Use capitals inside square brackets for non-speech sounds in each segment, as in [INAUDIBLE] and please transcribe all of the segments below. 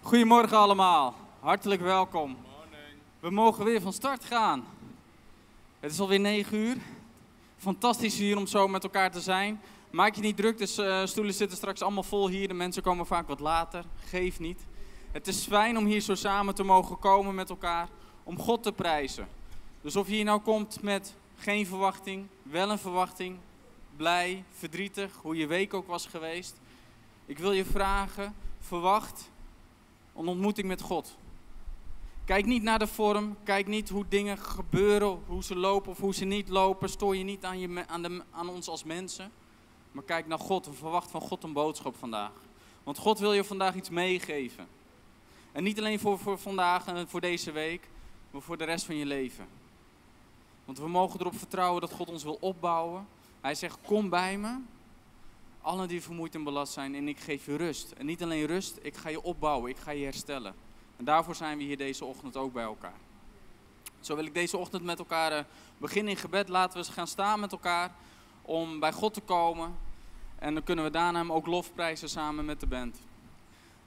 Goedemorgen. Allemaal. Hartelijk welkom. We mogen weer van start gaan. Het is alweer 9 uur. Fantastisch hier om zo met elkaar te zijn. Maak je niet druk, de uh, stoelen zitten straks allemaal vol hier. De mensen komen vaak wat later. Geef niet. Het is fijn om hier zo samen te mogen komen met elkaar. Om God te prijzen. Dus of je hier nou komt met geen verwachting, wel een verwachting, blij, verdrietig, hoe je week ook was geweest. Ik wil je vragen, verwacht een ontmoeting met God. Kijk niet naar de vorm, kijk niet hoe dingen gebeuren, hoe ze lopen of hoe ze niet lopen. Stoor je niet aan, je, aan, de, aan ons als mensen. Maar kijk naar God en verwacht van God een boodschap vandaag. Want God wil je vandaag iets meegeven. En niet alleen voor, voor vandaag en voor deze week, maar voor de rest van je leven. Want we mogen erop vertrouwen dat God ons wil opbouwen. Hij zegt, kom bij me, allen die vermoeid en belast zijn, en ik geef je rust. En niet alleen rust, ik ga je opbouwen, ik ga je herstellen. En daarvoor zijn we hier deze ochtend ook bij elkaar. Zo wil ik deze ochtend met elkaar uh, beginnen in gebed. Laten we eens gaan staan met elkaar om bij God te komen. En dan kunnen we daarna hem ook lofprijzen samen met de band.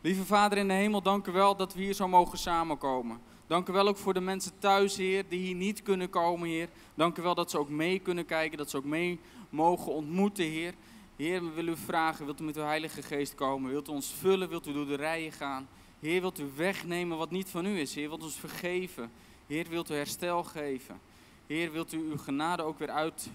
Lieve Vader in de hemel, dank u wel dat we hier zo mogen samenkomen. Dank u wel ook voor de mensen thuis, Heer, die hier niet kunnen komen, Heer. Dank u wel dat ze ook mee kunnen kijken, dat ze ook mee mogen ontmoeten, Heer. Heer, we willen u vragen, wilt u met uw Heilige Geest komen? Wilt u ons vullen? Wilt u door de rijen gaan? Heer, wilt u wegnemen wat niet van u is? Heer, wilt u ons vergeven? Heer, wilt u herstel geven? Heer, wilt u uw genade ook weer uit,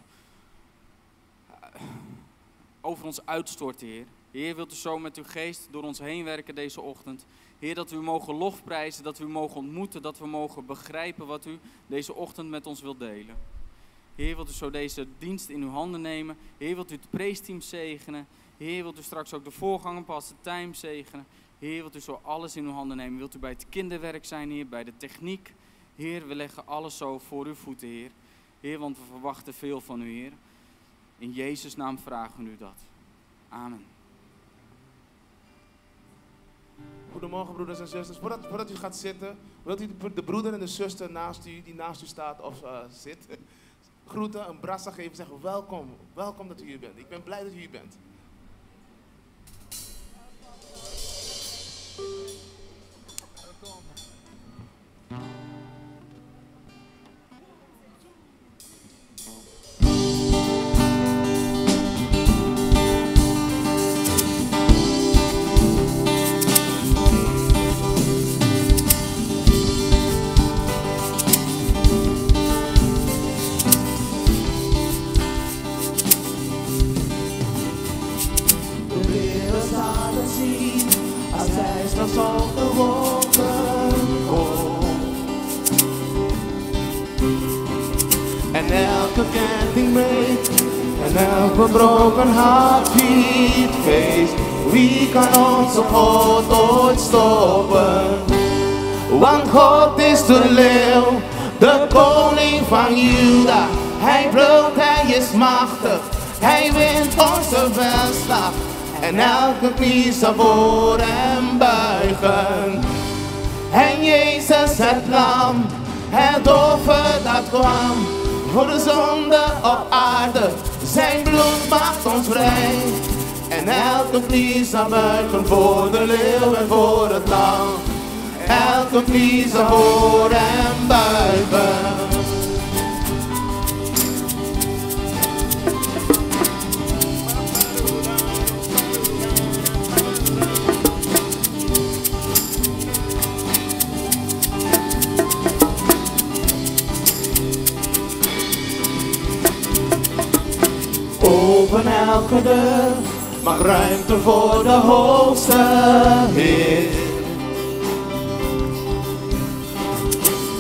over ons uitstorten, Heer? Heer, wilt u zo met uw geest door ons heen werken deze ochtend? Heer, dat we u mogen lofprijzen, dat we u mogen ontmoeten, dat we mogen begrijpen wat u deze ochtend met ons wilt delen. Heer, wilt u zo deze dienst in uw handen nemen? Heer, wilt u het preesteam zegenen? Heer, wilt u straks ook de voorganger, Pastor Time zegenen? Heer, wilt u zo alles in uw handen nemen? Wilt u bij het kinderwerk zijn, Heer, bij de techniek? Heer, we leggen alles zo voor uw voeten, Heer. Heer, want we verwachten veel van u, Heer. In Jezus' naam vragen we u dat. Amen. Goedemorgen broeders en zusters. Voordat, voordat u gaat zitten, wilt u de broeder en de zuster naast u, die naast u staat of uh, zit, groeten, een brassa geven, zeggen welkom, welkom dat u hier bent. Ik ben blij dat u hier bent. God ooit stoppen? Want God is de leeuw, de koning van Juda. Hij brult, hij is machtig, hij wint onze welslag. En elke knie zal voor hem buigen. En Jezus het lam, het offer dat kwam voor de zonde op aarde. Zijn bloed maakt ons vrij. En elke knie zal buigen voor de leeuw en voor het land. Elke knie zal voor buigen. open elke deur, maak ruimte voor de hoogste Heer.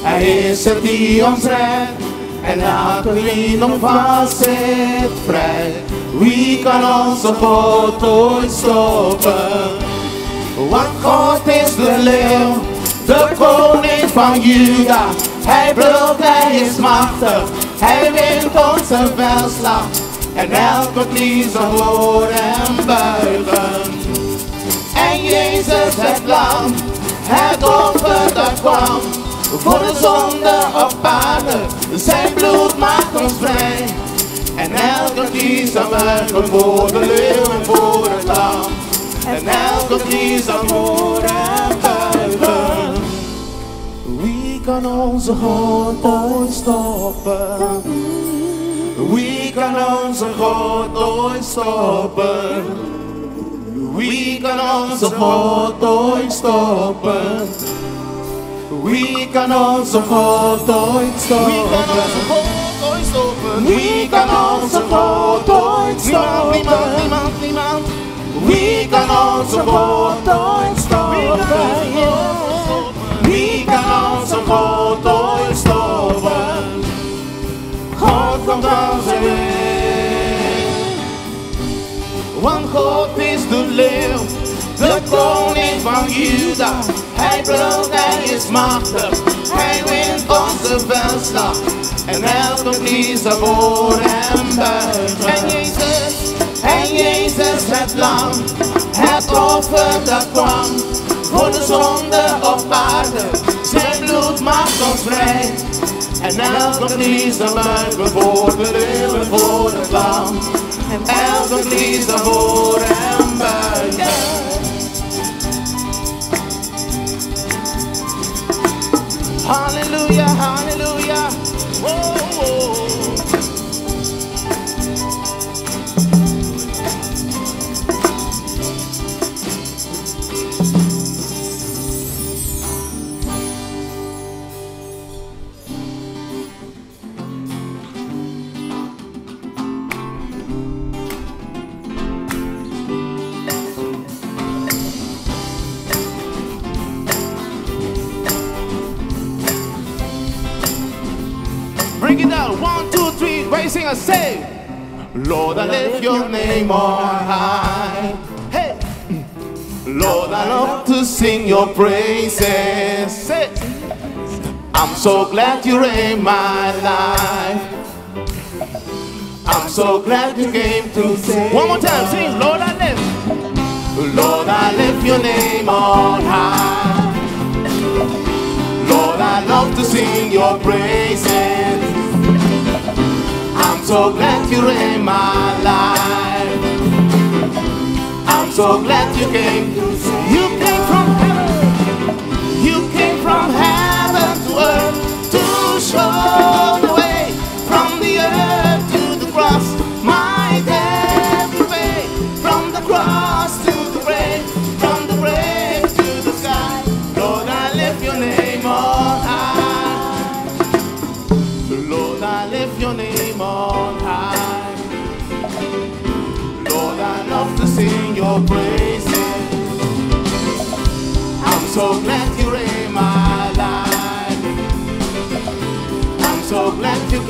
Hij is het die ons redt en wie om vast zit vrij. Wie kan onze God ooit stoppen? Want God is de leeuw, de koning van Juda. Hij brult, hij is machtig, hij wint onze welslag en elke knie zal buigen. En Jezus het lam, het offer dat kwam, voor de zonde op aarde, zijn bloed maakt ons vrij. En elke knie zal buigen voor de leeuw en voor het lam. En elke knie voor hem buigen. Wie kan onze God ooit stoppen? Wie kan onze God ooit stoppen? Wie kan onze God ooit stoppen? Wie kan onze God ooit stoppen? Wie kan onze God ooit stoppen? Niemand, niemand, niemand, niemand. Wie kan onze God ooit stoppen? Wie kan onze God koning van Juda. Hij brult, hij is machtig, hij wint onze veldslag. En elke knie zal voor hem buigen. En Jezus, en Jezus het lam, het offer dat kwam. Voor de zonde op aarde, zijn bloed maakt ons vrij. En elke knie zal buigen voor de leeuw en voor het lam. En elke knie zal voor hem buigen. Halleluja, halleluja. Oh, oh. Say. Lord, I lift your name on high. Hey. Lord, I love to sing your praises. Say. I'm so glad you're in my life. I'm so glad you came to save. One more time, sing. Lord, I lift. Lord, I lift your name on high. Lord, I love to sing your praises. So glad you're in my life. I'm so glad you came. You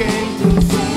again.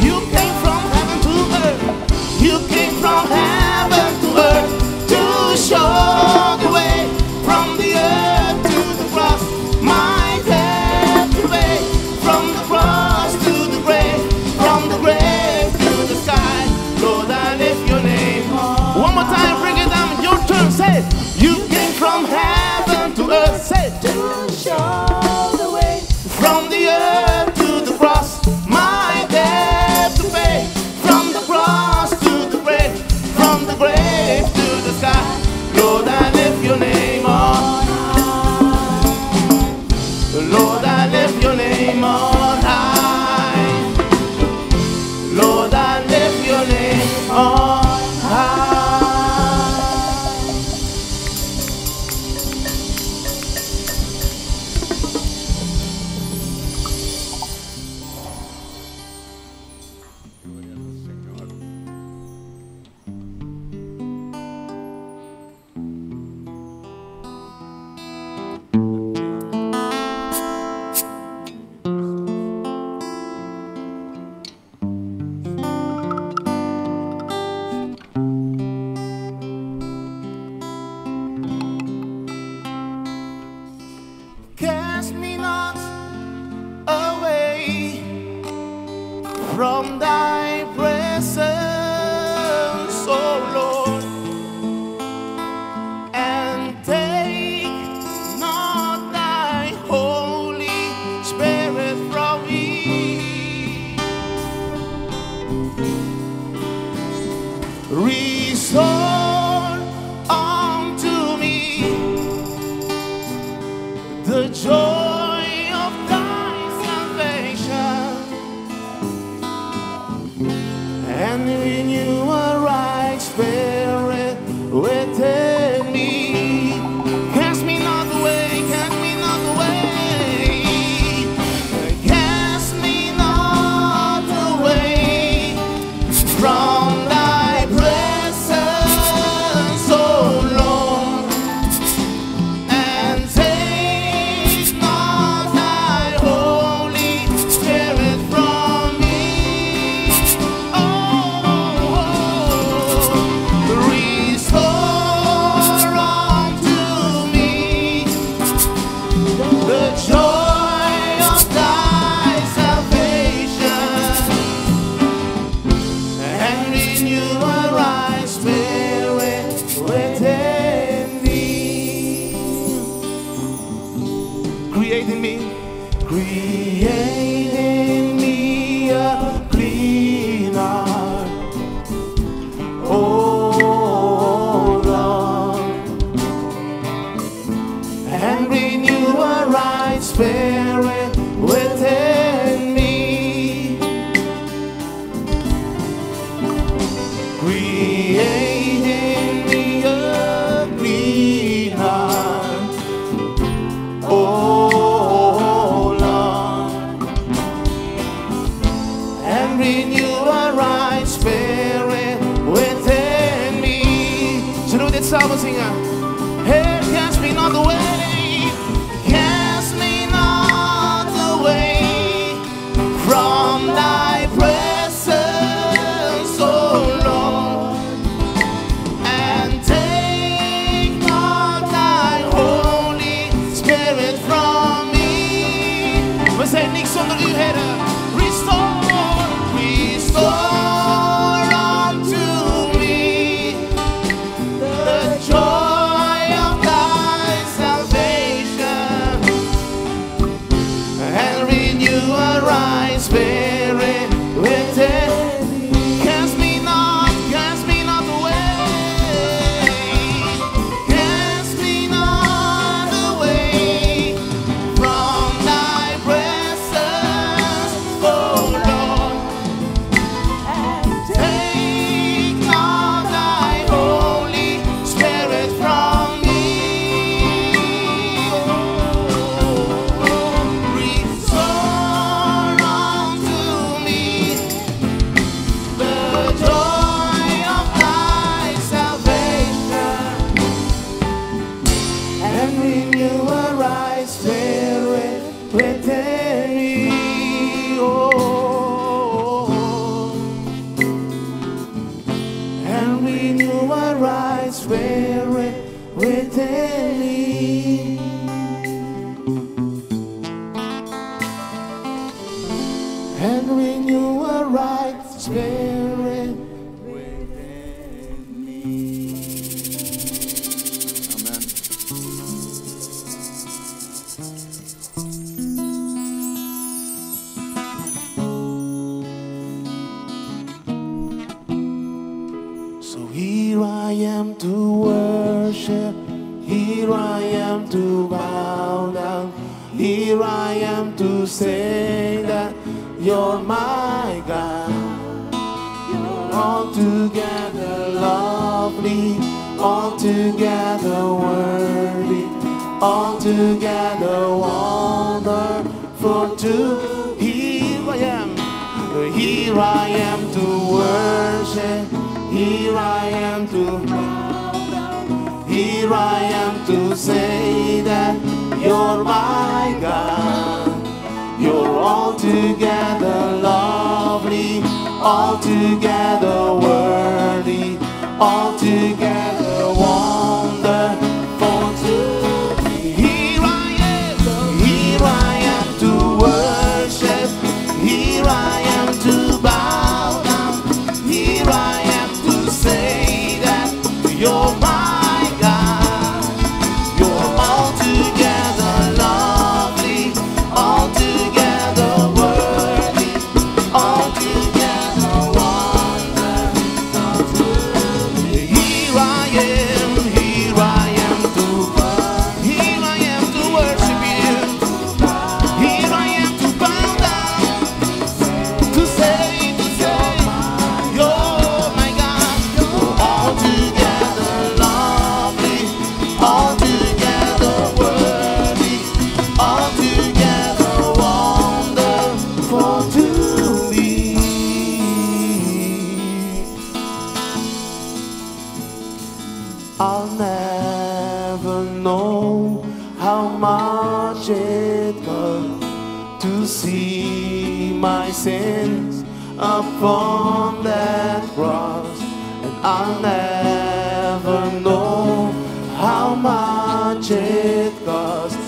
I'll never know how much it hurt to see my sins upon that cross, and I'll never know how much it cost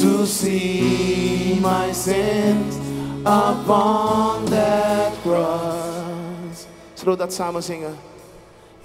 to see my sins upon that cross. Throw that psalm singer.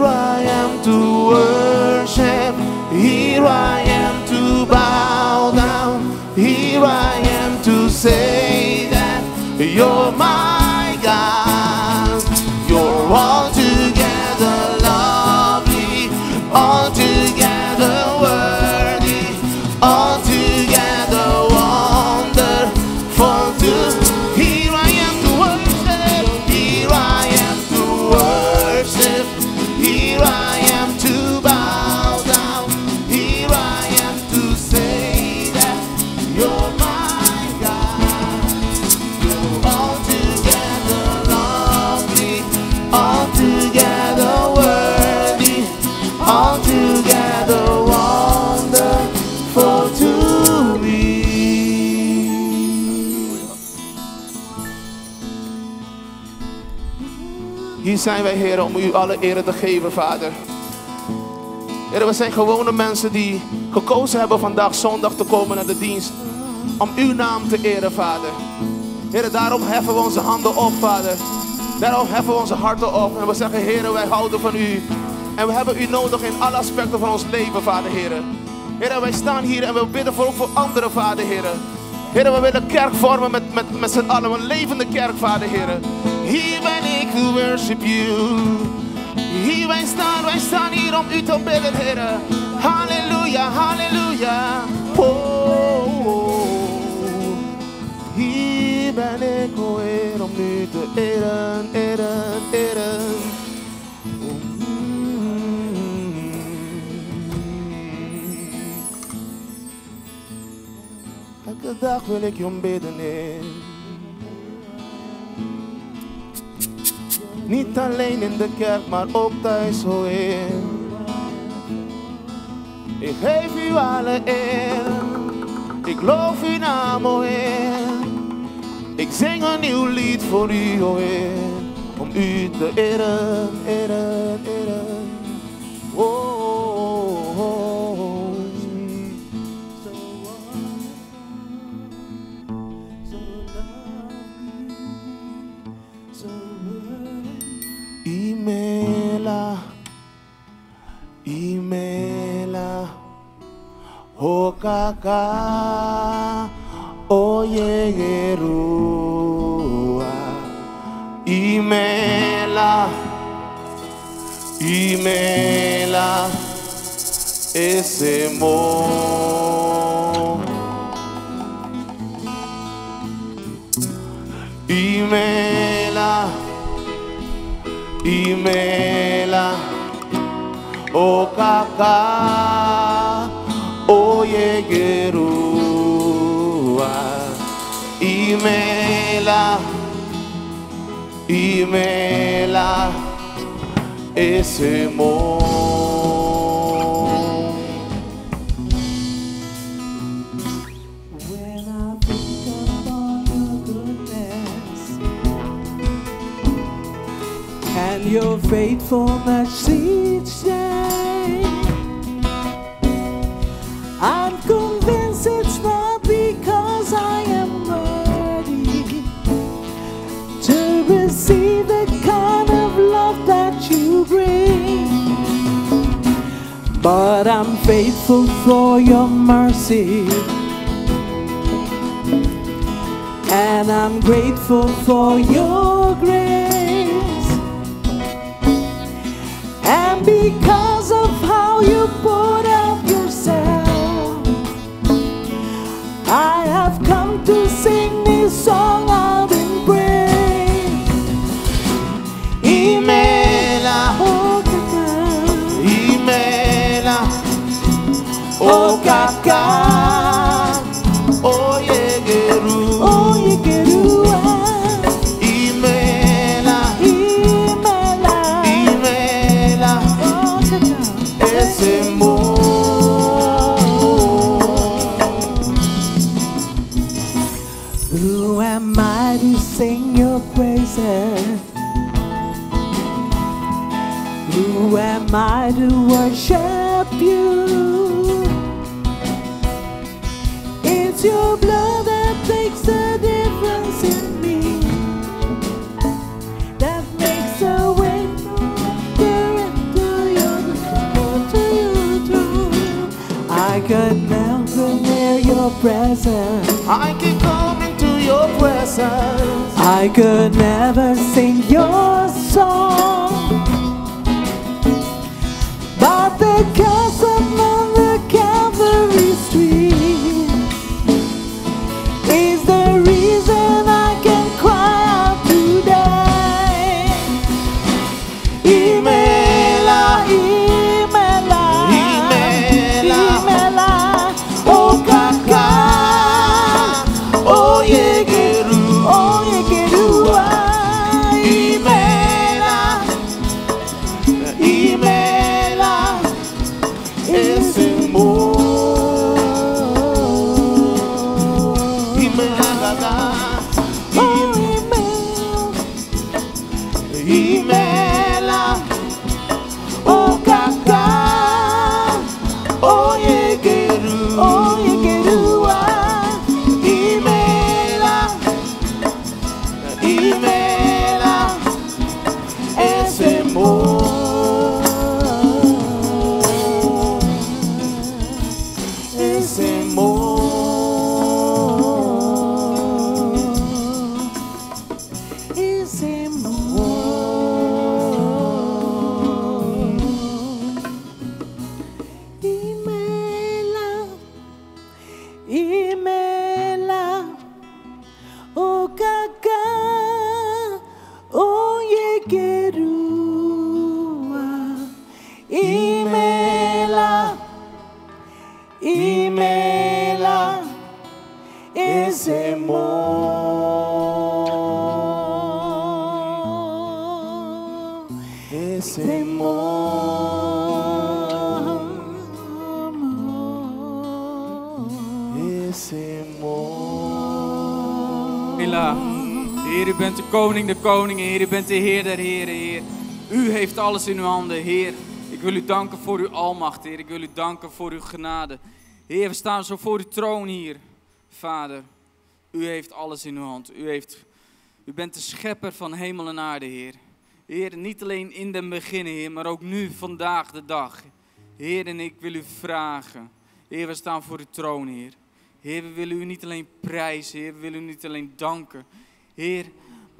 Here I am to worship. Here I am to bow down. Here I am to say that you're my zijn wij, Heer, om u alle eer te geven, Vader. Heer, we zijn gewone mensen die gekozen hebben vandaag zondag te komen naar de dienst. Om uw naam te eren, Vader. Heer, daarom heffen we onze handen op, Vader. Daarom heffen we onze harten op. En we zeggen, Heer, wij houden van u. En we hebben u nodig in alle aspecten van ons leven, Vader, Heer. Heer, wij staan hier en we bidden voor, ook voor anderen, Vader, Heer. Heer, we willen kerk vormen met, met, met z'n allen. Een levende kerk, Vader, Heer. Hier ben ik, who worship you. Hier wij staan, wij staan hier om u te bidden, Heer. Halleluja, halleluja. Oh, oh. Hier ben ik, o Heer, om u te eren, eren, eren. Elke dag wil ik je om bidden, Heer. Niet alleen in de kerk, maar ook thuis, o Heer. Ik geef u alle eer. Ik loof uw naam, o Heer. Ik zing een nieuw lied voor u, o Heer. Om u te eren, eren, eren. Oh, oh, de Heer, u bent de Heer der Heren, Heer. U heeft alles in uw handen, Heer. Ik wil u danken voor uw almacht, Heer. Ik wil u danken voor uw genade. Heer, we staan zo voor uw troon hier, Vader. U heeft alles in uw hand. U, heeft, u bent de schepper van hemel en aarde, Heer. Heer, niet alleen in den beginnen, Heer, maar ook nu, vandaag de dag. Heer, en ik wil u vragen. Heer, we staan voor uw troon, Heer. Heer, we willen u niet alleen prijzen, Heer, we willen u niet alleen danken. Heer,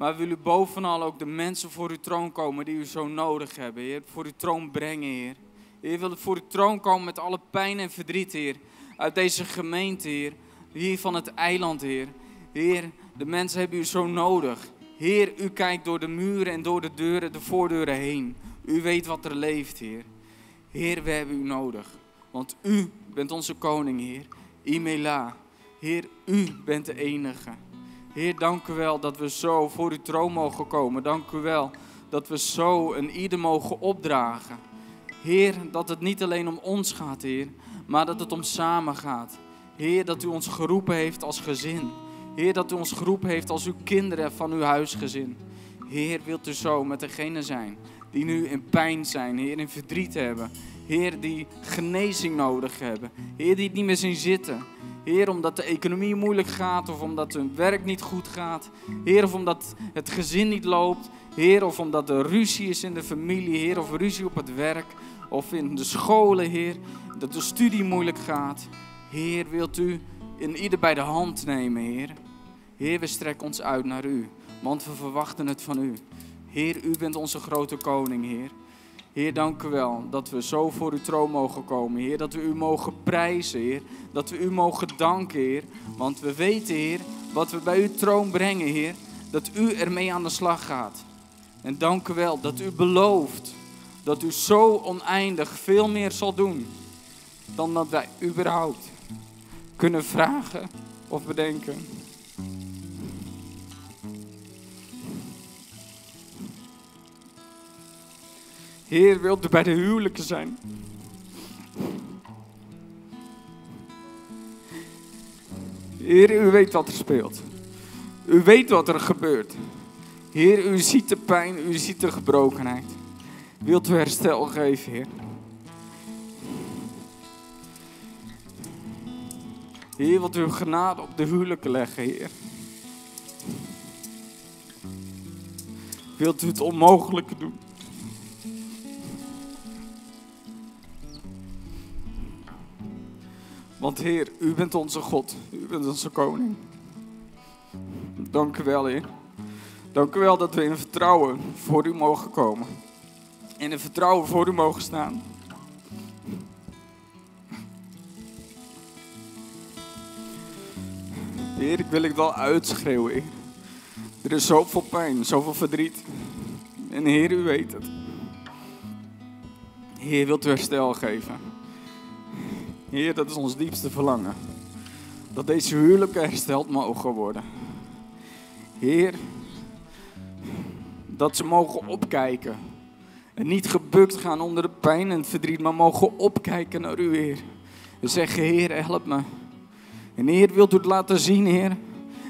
maar willen u bovenal ook de mensen voor uw troon komen die u zo nodig hebben, Heer. Voor uw troon brengen, Heer. Heer, wil voor uw troon komen met alle pijn en verdriet, Heer. Uit deze gemeente, Heer. Hier van het eiland, Heer. Heer, de mensen hebben u zo nodig. Heer, u kijkt door de muren en door de deuren, de voordeuren heen. U weet wat er leeft, Heer. Heer, we hebben u nodig. Want u bent onze koning, Heer. Imela. Heer, u bent de enige. Heer, dank u wel dat we zo voor uw troon mogen komen. Dank u wel dat we zo een ieder mogen opdragen. Heer, dat het niet alleen om ons gaat, Heer, maar dat het om samen gaat. Heer, dat u ons geroepen heeft als gezin. Heer, dat u ons geroepen heeft als uw kinderen van uw huisgezin. Heer, wilt u zo met degenen zijn die nu in pijn zijn, Heer, in verdriet hebben. Heer, die genezing nodig hebben. Heer, die het niet meer zien zitten. Heer, omdat de economie moeilijk gaat of omdat hun werk niet goed gaat. Heer, of omdat het gezin niet loopt. Heer, of omdat er ruzie is in de familie. Heer, of ruzie op het werk of in de scholen, Heer. Dat de studie moeilijk gaat. Heer, wilt u in ieder bij de hand nemen, Heer. Heer, we strekken ons uit naar u, want we verwachten het van u. Heer, u bent onze grote koning, Heer. Heer, dank u wel dat we zo voor uw troon mogen komen, Heer. Dat we u mogen prijzen, Heer. Dat we u mogen danken, Heer. Want we weten, Heer, wat we bij uw troon brengen, Heer. Dat u ermee aan de slag gaat. En dank u wel dat u belooft dat u zo oneindig veel meer zal doen dan dat wij überhaupt kunnen vragen of bedenken. Heer, wilt u bij de huwelijken zijn? Heer, u weet wat er speelt. U weet wat er gebeurt. Heer, u ziet de pijn, u ziet de gebrokenheid. Wilt u herstel geven, Heer? Heer, wilt u uw genade op de huwelijken leggen, Heer? Wilt u het onmogelijke doen? Want Heer, u bent onze God, u bent onze koning. Dank u wel, Heer. Dank u wel dat we in vertrouwen voor u mogen komen. En in vertrouwen voor u mogen staan. Heer, ik wil het wel uitschreeuwen. Er is zoveel pijn, zoveel verdriet. En Heer, u weet het. Heer, wilt u herstel geven? Heer, dat is ons diepste verlangen. Dat deze huwelijken hersteld mogen worden. Heer, dat ze mogen opkijken. En niet gebukt gaan onder de pijn en verdriet, maar mogen opkijken naar u, Heer. En zeggen, Heer, help me. En Heer, wilt u het laten zien, Heer?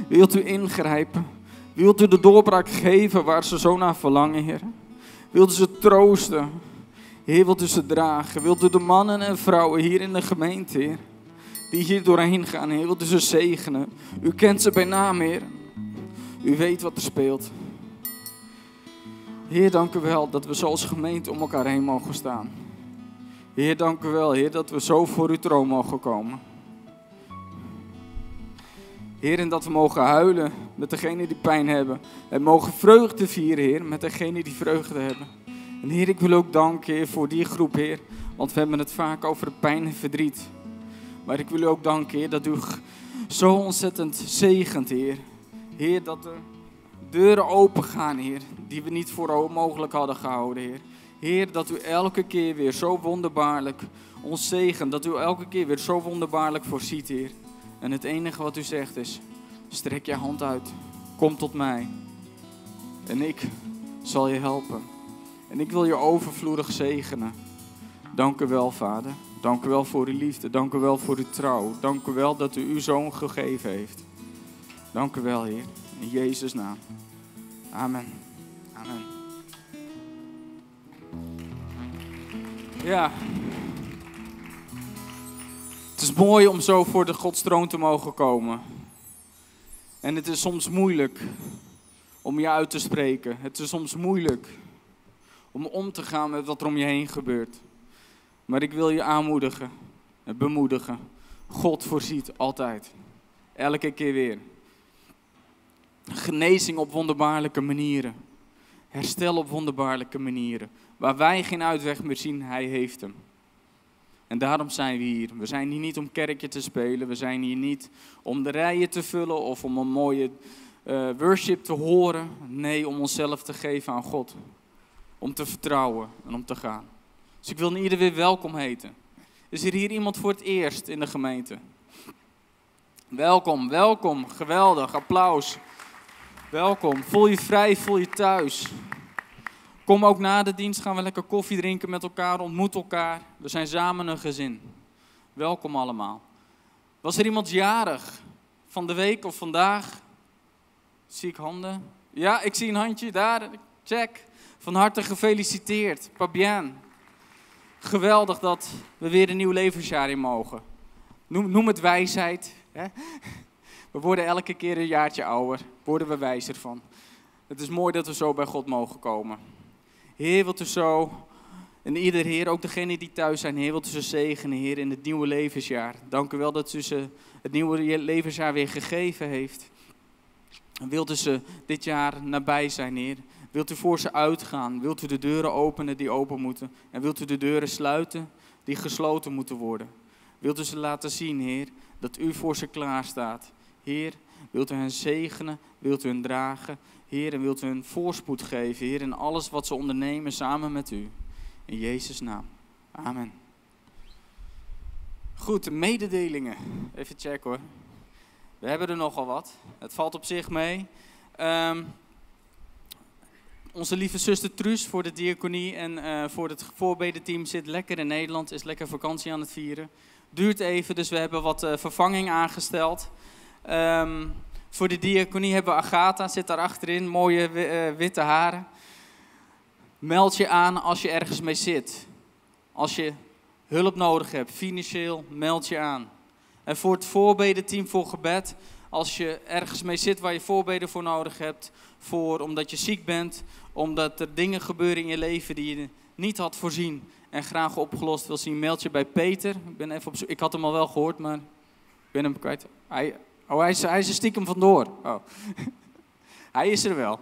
Wilt u ingrijpen? Wilt u de doorbraak geven waar ze zo naar verlangen, Heer? Wilt u ze troosten? Heer, wilt u ze dragen? Wilt u de mannen en vrouwen hier in de gemeente, Heer? Die hier doorheen gaan, Heer, wilt u ze zegenen? U kent ze bij naam, Heer. U weet wat er speelt. Heer, dank u wel dat we zo als gemeente om elkaar heen mogen staan. Heer, dank u wel, Heer, dat we zo voor uw troon mogen komen. Heer, en dat we mogen huilen met degenen die pijn hebben. En mogen vreugde vieren, Heer, met degenen die vreugde hebben. En Heer, ik wil ook danken, voor die groep, Heer. Want we hebben het vaak over de pijn en verdriet. Maar ik wil u ook danken, Heer, dat u zo ontzettend zegent, Heer. Heer, dat er deuren open gaan, Heer, die we niet voor mogelijk hadden gehouden, Heer. Heer, dat u elke keer weer zo wonderbaarlijk ons zegent. Dat u elke keer weer zo wonderbaarlijk voorziet, Heer. En het enige wat u zegt is, strek je hand uit, kom tot mij. En ik zal je helpen. En ik wil je overvloedig zegenen. Dank u wel, Vader. Dank u wel voor uw liefde. Dank u wel voor uw trouw. Dank u wel dat u uw zoon gegeven heeft. Dank u wel, Heer. In Jezus' naam. Amen. Amen. Ja. Het is mooi om zo voor de Godstroon te mogen komen. En het is soms moeilijk om je uit te spreken. Het is soms moeilijk om om te gaan met wat er om je heen gebeurt. Maar ik wil je aanmoedigen en bemoedigen. God voorziet altijd. Elke keer weer. Genezing op wonderbaarlijke manieren. Herstel op wonderbaarlijke manieren. Waar wij geen uitweg meer zien, Hij heeft hem. En daarom zijn we hier. We zijn hier niet om kerkje te spelen. We zijn hier niet om de rijen te vullen of om een mooie uh, worship te horen. Nee, om onszelf te geven aan God. Om te vertrouwen en om te gaan. Dus ik wil ieder weer welkom heten. Is er hier iemand voor het eerst in de gemeente? Welkom, welkom. Geweldig. Applaus. Welkom. Voel je vrij, voel je thuis. Kom ook na de dienst, gaan we lekker koffie drinken met elkaar, ontmoet elkaar. We zijn samen een gezin. Welkom allemaal. Was er iemand jarig van de week of vandaag? Zie ik handen? Ja, ik zie een handje daar. Check. Van harte gefeliciteerd. Pas Geweldig dat we weer een nieuw levensjaar in mogen. Noem, noem het wijsheid. Hè? We worden elke keer een jaartje ouder. Worden we wijzer van. Het is mooi dat we zo bij God mogen komen. Heer, wilt u zo, en ieder Heer, ook degenen die thuis zijn, Heer, wilt u ze zegenen, Heer, in het nieuwe levensjaar. Dank u wel dat u ze het nieuwe levensjaar weer gegeven heeft. En wilt u ze dit jaar nabij zijn, Heer. Wilt u voor ze uitgaan? Wilt u de deuren openen die open moeten? En wilt u de deuren sluiten die gesloten moeten worden? Wilt u ze laten zien, Heer, dat u voor ze klaar staat? Heer, wilt u hen zegenen? Wilt u hen dragen? Heer, en wilt u hun voorspoed geven, Heer, in alles wat ze ondernemen samen met u. In Jezus' naam. Amen. Goed, mededelingen. Even checken hoor. We hebben er nogal wat. Het valt op zich mee. Um, onze lieve zuster Truus voor de diaconie en uh, voor het voorbedenteam zit lekker in Nederland, is lekker vakantie aan het vieren. Duurt even, dus we hebben wat uh, vervanging aangesteld. Um, voor de diaconie hebben we Agatha, zit daar achterin, mooie uh, witte haren. Meld je aan als je ergens mee zit. Als je hulp nodig hebt, financieel, meld je aan. En voor het voorbedenteam voor gebed, als je ergens mee zit waar je voorbeden voor nodig hebt, voor omdat je ziek bent, omdat er dingen gebeuren in je leven die je niet had voorzien en graag opgelost wil zien, meld je bij Peter. Ik, ben even op ik had hem al wel gehoord, maar ik ben hem kwijt. Hij, oh, hij is, hij stiekem vandoor. Oh. [LAUGHS] hij is er wel.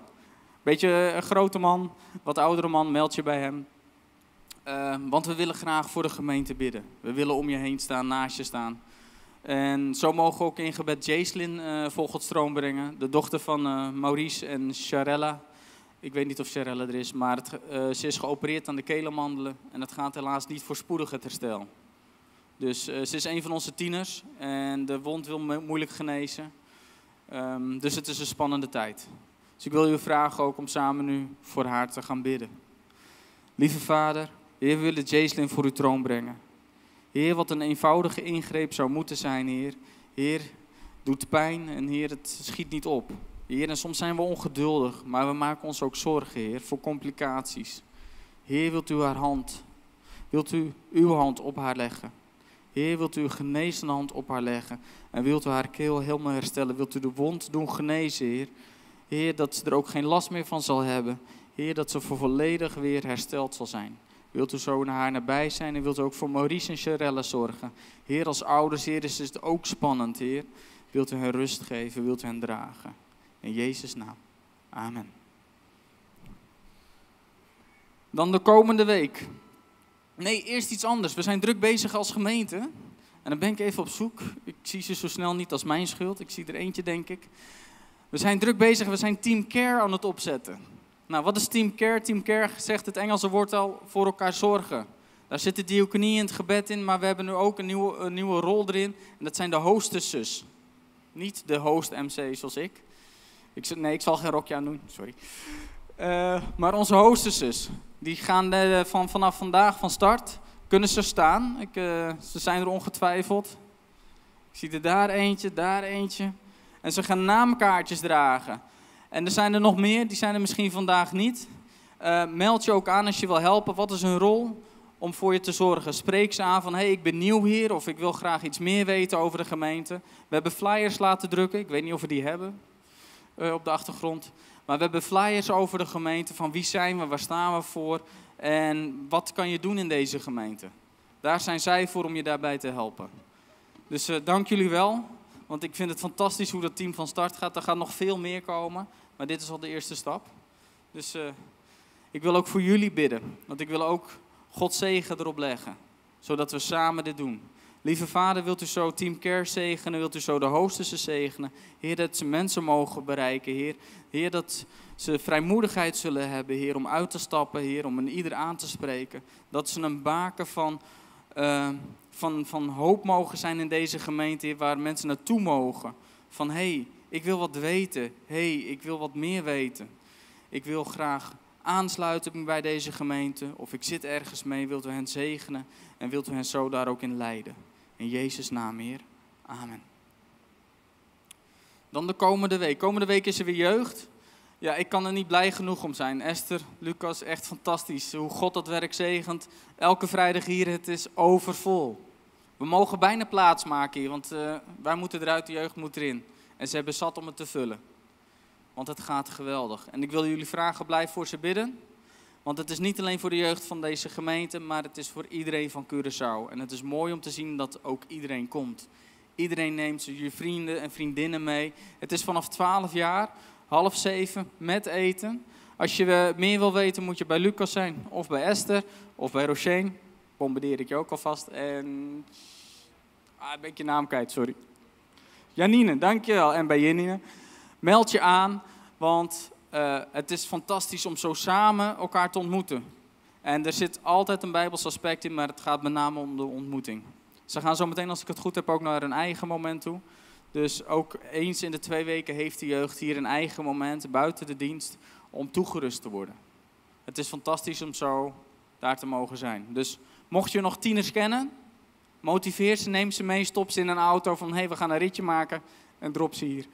Beetje een grote man, wat oudere man, meld je bij hem. Eh, want we willen graag voor de gemeente bidden. We willen om je heen staan, naast je staan. En zo mogen we ook in gebed Jacelyn eh vol God stroom brengen. De dochter van eh, Maurice en Charella. Ik weet niet of Charella er is, maar het, eh, ze is geopereerd aan de kelenmandelen. En het gaat helaas niet voorspoedig het herstel. Dus eh, ze is een van onze tieners en de wond wil mo- moeilijk genezen. Ehm, dus het is een spannende tijd. Dus ik wil u vragen ook om samen nu voor haar te gaan bidden. Lieve Vader, Heer, we willen Jacelyn voor uw troon brengen. Heer, wat een eenvoudige ingreep zou moeten zijn, Heer. Heer, doet pijn en Heer, het schiet niet op. Heer, en soms zijn we ongeduldig, maar we maken ons ook zorgen, Heer, voor complicaties. Heer, wilt u haar hand, wilt u uw hand op haar leggen? Heer, wilt u uw genezende hand op haar leggen? En wilt u haar keel helemaal herstellen? Wilt u de wond doen genezen, Heer? Heer, dat ze er ook geen last meer van zal hebben. Heer, dat ze voor volledig weer hersteld zal zijn. Wilt u zo naar haar nabij zijn en wilt u ook voor Maurice en Charelle zorgen. Heer, als ouders, Heer, is het ook spannend, Heer. Wilt u hen rust geven, wilt u hen dragen. In Jezus' naam. Amen. Dan de komende week. Nee, eerst iets anders. We zijn druk bezig als gemeente. En dan ben ik even op zoek. Ik zie ze zo snel niet als mijn schuld. Ik zie er eentje, denk ik. We zijn druk bezig. We zijn Team Care aan het opzetten. Nou, wat is Team Care? Team Care zegt het Engelse woord al voor elkaar zorgen. Daar zit de diaconie en het gebed in, maar we hebben nu ook een nieuwe, een nieuwe rol erin. En dat zijn de hostesses. Niet de host MC zoals ik. Ik nee, ik zal geen rokje aan doen, sorry. Eh, maar onze hostesses, die gaan eh, van, vanaf vandaag van start. Kunnen ze staan? Ik, eh, ze zijn er ongetwijfeld. Ik zie er daar eentje, daar eentje. En ze gaan naamkaartjes dragen. En er zijn er nog meer, die zijn er misschien vandaag niet. Meld je ook aan als je wil helpen. Wat is hun rol om voor je te zorgen? Spreek ze aan van, hé, hey, ik ben nieuw hier of ik wil graag iets meer weten over de gemeente. We hebben flyers laten drukken, ik weet niet of we die hebben eh, op de achtergrond. Maar we hebben flyers over de gemeente van wie zijn we, waar staan we voor en wat kan je doen in deze gemeente. Daar zijn zij voor om je daarbij te helpen. Dus eh, dank jullie wel. Want ik vind het fantastisch hoe dat team van start gaat. Er gaat nog veel meer komen. Maar dit is al de eerste stap. Dus eh, ik wil ook voor jullie bidden. Want ik wil ook God zegen erop leggen. Zodat we samen dit doen. Lieve Vader, wilt u zo Team Care zegenen? Wilt u zo de hostessen zegenen? Heer, dat ze mensen mogen bereiken. Heer, Heer, dat ze vrijmoedigheid zullen hebben. Heer, om uit te stappen. Heer, om een ieder aan te spreken. Dat ze een baken van... eh, van, van hoop mogen zijn in deze gemeente, Heer, waar mensen naartoe mogen. Van hé, hey, ik wil wat weten. Hey, ik wil wat meer weten. Ik wil graag aansluiten bij deze gemeente. Of ik zit ergens mee, wilt u hen zegenen. En wilt u hen zo daar ook in leiden. In Jezus' naam, Heer. Amen. Dan de komende week. Komende week is er weer jeugd. Ja, ik kan er niet blij genoeg om zijn. Esther, Lucas, echt fantastisch. Hoe God dat werk zegent. Elke vrijdag hier, het is overvol. We mogen bijna plaats maken hier, want eh, wij moeten eruit, de jeugd moet erin. En ze hebben zat om het te vullen. Want het gaat geweldig. En ik wil jullie vragen, blijf voor ze bidden. Want het is niet alleen voor de jeugd van deze gemeente, maar het is voor iedereen van Curaçao. En het is mooi om te zien dat ook iedereen komt. Iedereen neemt je vrienden en vriendinnen mee. Het is vanaf 12 jaar, half zeven, met eten. Als je eh, meer wil weten, moet je bij Lucas zijn, of bij Esther, of bij Rocheen. Bombardeer ik je ook alvast. En. Ah, ben je naam kwijt, sorry. Janine, dankjewel. En bij Janine. Meld je aan, want eh, het is fantastisch om zo samen elkaar te ontmoeten. En er zit altijd een Bijbels aspect in, maar het gaat met name om de ontmoeting. Ze gaan zo meteen, als ik het goed heb, ook naar een eigen moment toe. Dus ook eens in de twee weken heeft de jeugd hier een eigen moment buiten de dienst om toegerust te worden. Het is fantastisch om zo daar te mogen zijn. Dus mocht je nog tieners kennen, motiveer ze, neem ze mee, stop ze in een auto van hé, hey, we gaan een ritje maken en drop ze hier.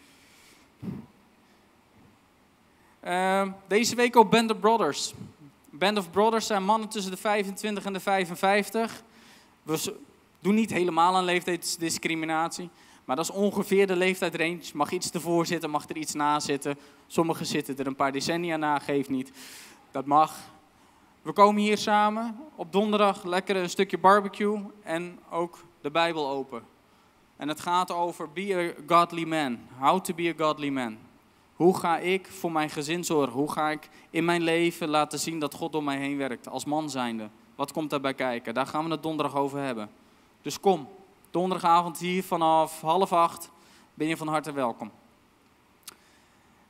Uh, deze week ook Band of Brothers. Band of Brothers zijn mannen tussen de 25 en de 55. We doen niet helemaal aan leeftijdsdiscriminatie. Maar dat is ongeveer de leeftijdsrange. Mag iets ervoor zitten, mag er iets na zitten. Sommigen zitten er een paar decennia na, geeft niet. Dat mag. We komen hier samen op donderdag lekker een stukje barbecue en ook de Bijbel open. En het gaat over be a godly man. How to be a godly man. Hoe ga ik voor mijn gezin zorgen? Hoe ga ik in mijn leven laten zien dat God door mij heen werkt als man zijnde? Wat komt daarbij kijken? Daar gaan we het donderdag over hebben. Dus kom, donderdagavond hier vanaf half acht ben je van harte welkom.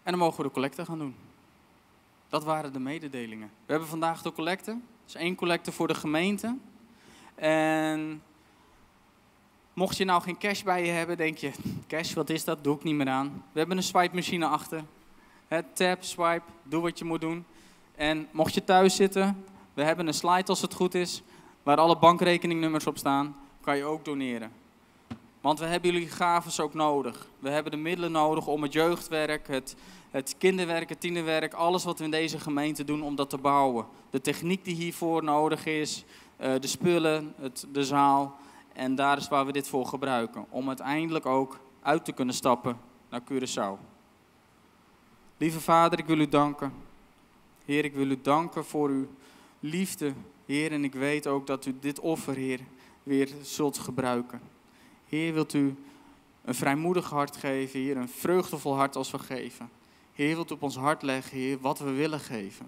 En dan mogen we de collecte gaan doen. Dat waren de mededelingen. We hebben vandaag de collecte. Dat is één collecte voor de gemeente. En mocht je nou geen cash bij je hebben, denk je, cash, wat is dat? Doe ik niet meer aan. We hebben een swipe machine achter. Het tap, swipe, doe wat je moet doen. En mocht je thuis zitten, we hebben een slide als het goed is, waar alle bankrekeningnummers op staan, kan je ook doneren. Want we hebben jullie gaves ook nodig. We hebben de middelen nodig om het jeugdwerk, het, het kinderwerk, het tienerwerk, alles wat we in deze gemeente doen om dat te bouwen. De techniek die hiervoor nodig is, eh, de spullen, het, de zaal. En daar is waar we dit voor gebruiken. Om uiteindelijk ook uit te kunnen stappen naar Curaçao. Lieve Vader, ik wil u danken. Heer, ik wil u danken voor uw liefde, Heer. En ik weet ook dat u dit offer, Heer, weer zult gebruiken. Heer, wilt u een vrijmoedig hart geven, Heer, een vreugdevol hart als we geven. Heer, wilt u op ons hart leggen, Heer, wat we willen geven.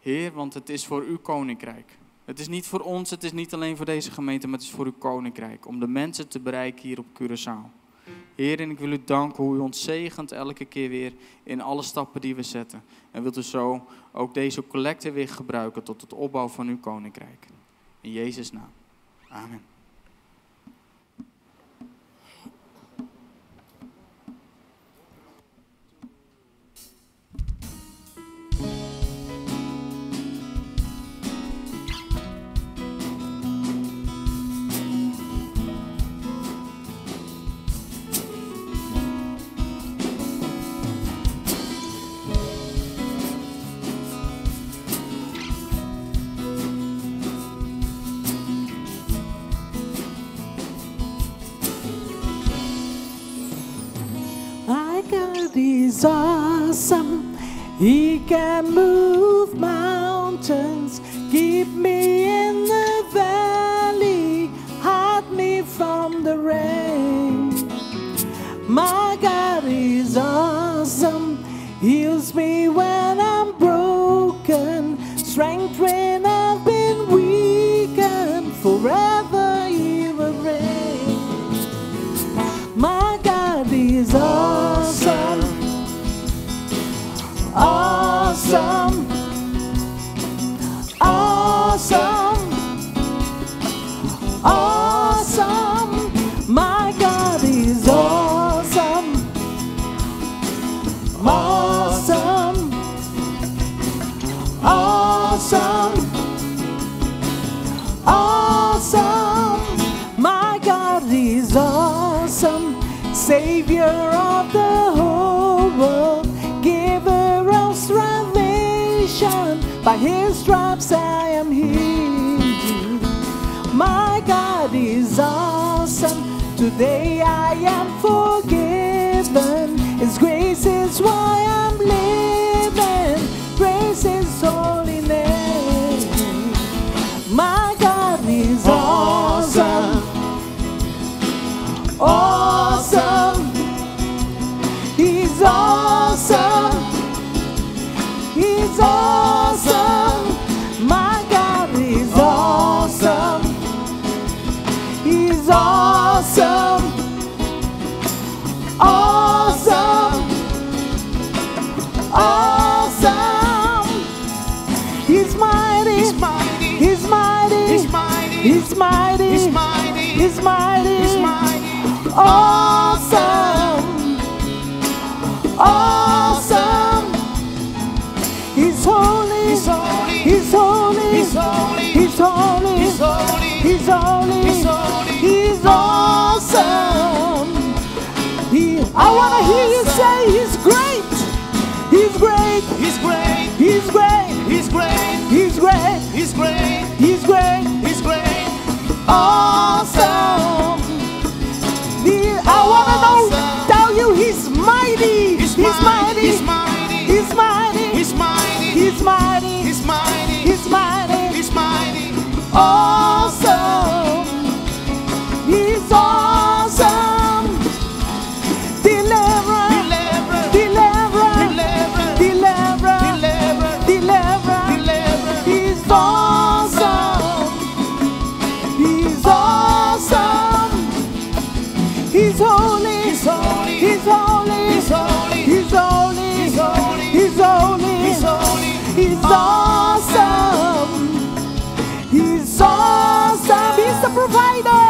Heer, want het is voor uw koninkrijk. Het is niet voor ons, het is niet alleen voor deze gemeente, maar het is voor uw koninkrijk. Om de mensen te bereiken hier op Curaçao. Heer, en ik wil u danken hoe u ons zegent elke keer weer in alle stappen die we zetten. En wilt u zo ook deze collecte weer gebruiken tot het opbouw van uw koninkrijk. In Jezus' naam. Amen. Is awesome. He can move mountains, keep me By his stripes I am healed. My God is awesome. Today I He's mighty. He's mighty. He's mighty. He's mighty. Awesome. Awesome. He's holy. He's holy. He's holy. He's holy. He's holy. He's holy. He's holy. He's holy. He's awesome. He, I want to hear you say he's great. He's great. He's great. He's great. He's great. He's great. He's great. He's great. He's great awesome. He, I want to tell you, He's mighty. He's, mighty. He's mighty. He's mighty. He's mighty. He's mighty. He's mighty. He's mighty. He's mighty. He's mighty. Oh. He's awesome. He's awesome. He's the provider.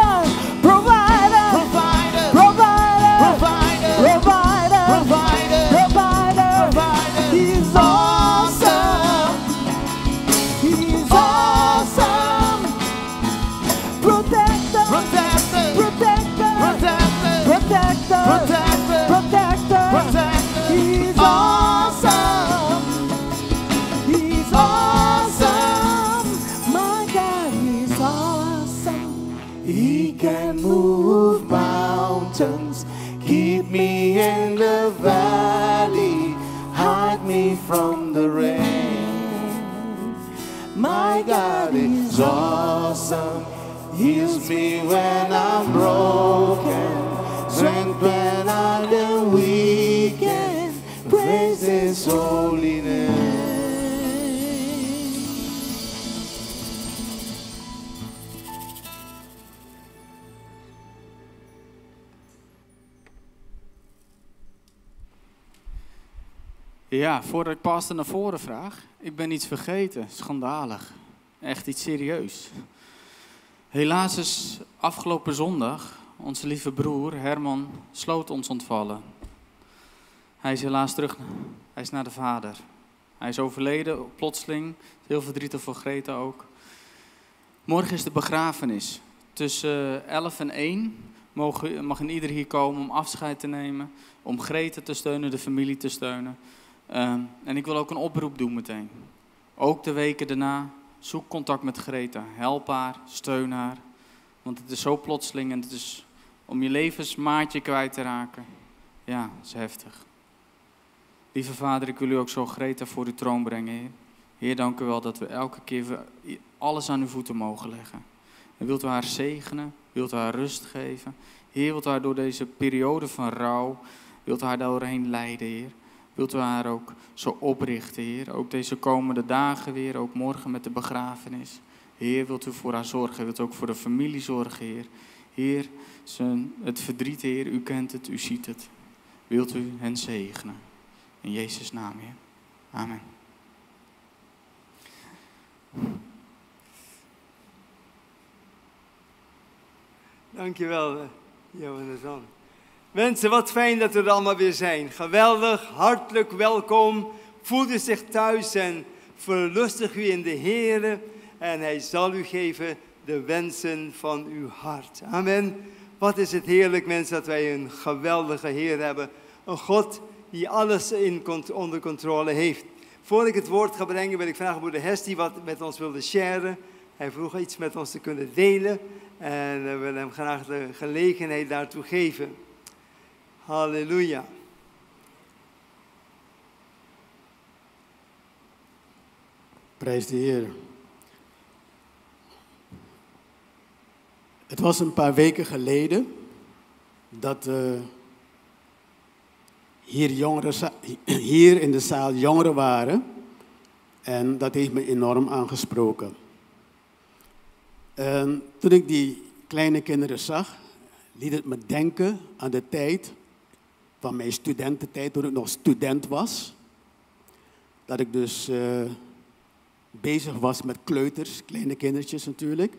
Heals me when I'm broken, strength when I am weak, and praise His holy name. Ja, voordat ik pastor naar voren vraag, ik ben iets vergeten. Schandalig. Echt iets serieus. Helaas is afgelopen zondag onze lieve broer Herman Sloot ons ontvallen. Hij is helaas terug, hij is naar de vader. Hij is overleden, plotseling. Heel verdrietig voor Greta ook. Morgen is de begrafenis. Tussen 11 en 1 mogen, mag een ieder hier komen om afscheid te nemen. Om Greta te steunen, de familie te steunen. Ehm, en ik wil ook een oproep doen meteen. Ook de weken daarna, zoek contact met Greta. Help haar, steun haar. Want het is zo plotseling en het is om je levensmaatje kwijt te raken. Ja, is heftig. Lieve vader, ik wil u ook zo Greta voor uw troon brengen, Heer. Heer, dank u wel dat we elke keer alles aan uw voeten mogen leggen. En wilt u haar zegenen, wilt u haar rust geven. Heer, wilt u haar door deze periode van rouw, wilt u haar doorheen leiden, Heer. Wilt u haar ook zo oprichten, Heer. Ook deze komende dagen weer, ook morgen met de begrafenis. Heer, wilt u voor haar zorgen, wilt u ook voor de familie zorgen, Heer. Heer, het verdriet, Heer, u kent het, u ziet het. Wilt u hen zegenen. In Jezus' naam, Heer. Amen. Dankjewel, eh, Johannes Jan. Mensen, wat fijn dat we er allemaal weer zijn. Geweldig, hartelijk welkom. Voel u zich thuis en verlustig u in de Heer. En Hij zal u geven de wensen van uw hart. Amen. Wat is het heerlijk, mensen, dat wij een geweldige Heer hebben. Een God die alles in, onder controle heeft. Voor ik het woord ga brengen, wil ik vragen broeder Hesti wat met ons wilde sharen. Hij vroeg iets met ons te kunnen delen. En we willen hem graag de gelegenheid daartoe geven. Halleluja. Prijs de Heer. Het was een paar weken geleden dat eh, hier, jongeren, hier in de zaal jongeren waren. En dat heeft me enorm aangesproken. En toen ik die kleine kinderen zag, liet het me denken aan de tijd van mijn studententijd, toen ik nog student was. Dat ik dus eh, bezig was met kleuters, kleine kindertjes natuurlijk.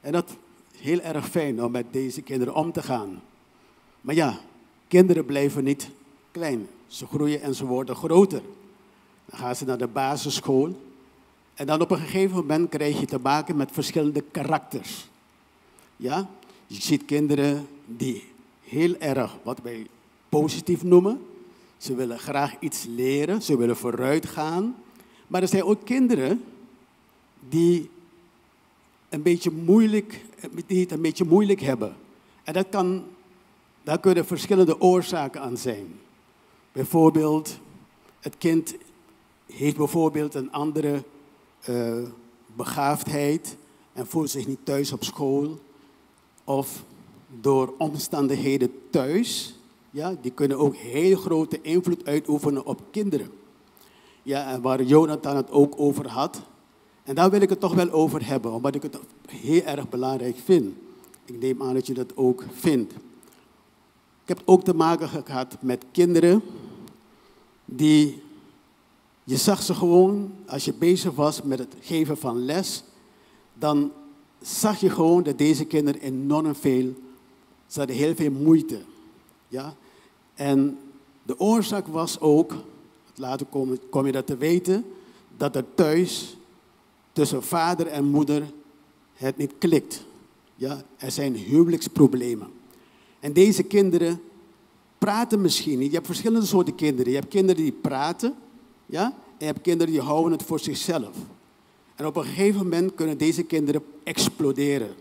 En dat is heel erg fijn om met deze kinderen om te gaan. Maar ja, kinderen blijven niet klein. Ze groeien en ze worden groter. Dan gaan ze naar de basisschool. En dan op een gegeven moment krijg je te maken met verschillende karakters. Ja? Je ziet kinderen die heel erg wat wij positief noemen. Ze willen graag iets leren, ze willen vooruit gaan. Maar er zijn ook kinderen die, een beetje moeilijk, die het een beetje moeilijk hebben. En dat kan, daar kunnen verschillende oorzaken aan zijn. Bijvoorbeeld, het kind heeft bijvoorbeeld een andere eh, begaafdheid. en voelt zich niet thuis op school of door omstandigheden thuis, ja, die kunnen ook heel grote invloed uitoefenen op kinderen. Ja, en waar Jonathan het ook over had. En daar wil ik het toch wel over hebben, omdat ik het heel erg belangrijk vind. Ik neem aan dat je dat ook vindt. Ik heb ook te maken gehad met kinderen die, je zag ze gewoon, als je bezig was met het geven van les, dan zag je gewoon dat deze kinderen enorm veel, ze hadden heel veel moeite. Ja? En de oorzaak was ook, later kom, kom je dat te weten, dat er thuis tussen vader en moeder het niet klikt. Ja? Er zijn huwelijksproblemen. En deze kinderen praten misschien niet. Je hebt verschillende soorten kinderen. Je hebt kinderen die praten, ja? en je hebt kinderen die houden het voor zichzelf. En op een gegeven moment kunnen deze kinderen exploderen.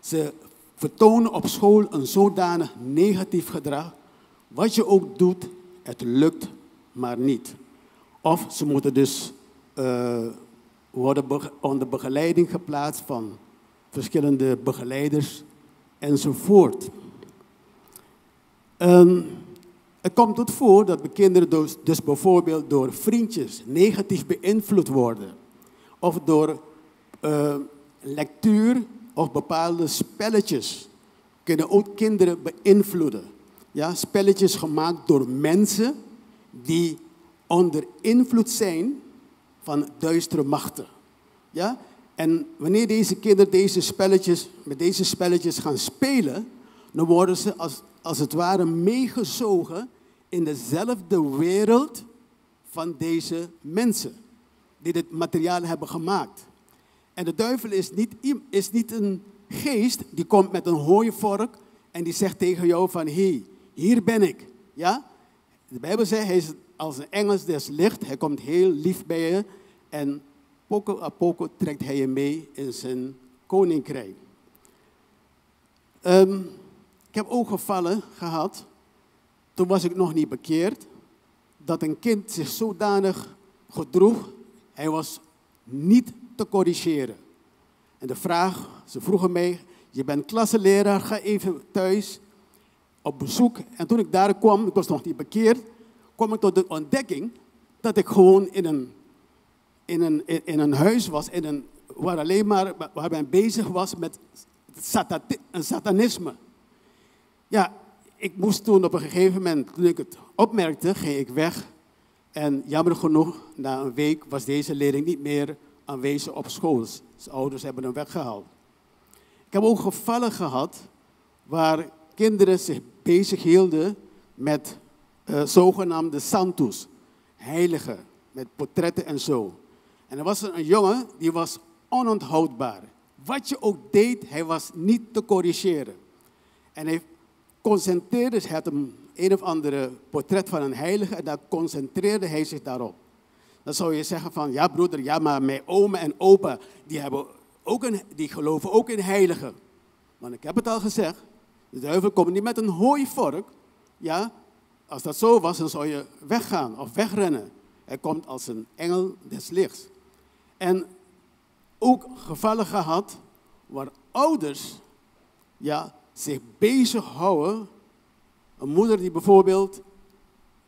Ze vertonen op school een zodanig negatief gedrag. Wat je ook doet, het lukt maar niet. Of ze moeten dus uh, worden onder begeleiding geplaatst van verschillende begeleiders enzovoort. Um, het komt tot voor dat de kinderen dus, dus bijvoorbeeld door vriendjes negatief beïnvloed worden. Of door uh, lectuur of bepaalde spelletjes kunnen ook kinderen beïnvloeden. Ja, spelletjes gemaakt door mensen die onder invloed zijn van duistere machten. Ja? En wanneer deze kinderen deze spelletjes, met deze spelletjes gaan spelen, dan worden ze als, als het ware meegezogen in dezelfde wereld van deze mensen die dit materiaal hebben gemaakt. En de duivel is niet, is niet een geest die komt met een hooivork en die zegt tegen jou van, hé, hey, hier ben ik. Ja? De Bijbel zegt, hij is als een engel des licht, hij komt heel lief bij je en poko a poko trekt hij je mee in zijn koninkrijk. Um, ik heb ook gevallen gehad, toen was ik nog niet bekeerd, dat een kind zich zodanig gedroeg, hij was niet te corrigeren. En de vraag, ze vroegen mij, je bent klasseleraar, ga even thuis op bezoek. En toen ik daar kwam, ik was nog niet bekeerd, kwam ik tot de ontdekking dat ik gewoon in een, in een, in een huis was, in een, waar alleen maar waar men bezig was met satanisme. Ja, ik moest toen op een gegeven moment, toen ik het opmerkte, ging ik weg. En jammer genoeg, na een week was deze leerling niet meer aanwezig op school. Zijn ouders hebben hem weggehaald. Ik heb ook gevallen gehad waar kinderen zich bezig hielden met uh, zogenaamde santus, heiligen, met portretten en zo. En er was een jongen die was ononthoudbaar. Wat je ook deed, hij was niet te corrigeren. En hij concentreerde zich, had een, of andere portret van een heilige en daar concentreerde hij zich daarop. Dan zou je zeggen van, ja broeder, ja maar mijn oma en opa, die, hebben ook een, die geloven ook in heiligen. Maar ik heb het al gezegd, de duivel komt niet met een hooivork. Ja, als dat zo was, dan zou je weggaan of wegrennen. Hij komt als een engel des lichts. En ook gevallen gehad waar ouders ja, zich bezighouden. Een moeder die bijvoorbeeld,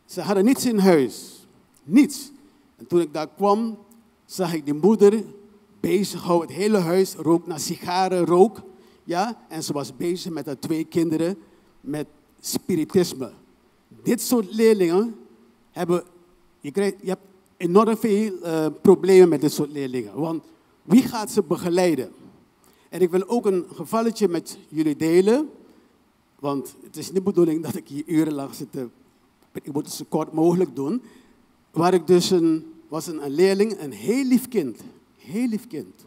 ze hadden niets in huis. Niets. En toen ik daar kwam, zag ik die moeder bezighouden. Het hele huis rook naar sigarenrook. Ja? En ze was bezig met haar twee kinderen met spiritisme. Dit soort leerlingen hebben, je, krijgt, je hebt enorm veel uh, problemen met dit soort leerlingen. Want wie gaat ze begeleiden? En ik wil ook een gevalletje met jullie delen. Want het is niet de bedoeling dat ik hier urenlang zit te... Ik moet het zo kort mogelijk doen. Waar ik dus een... was een leerling, een heel lief kind. Heel lief kind.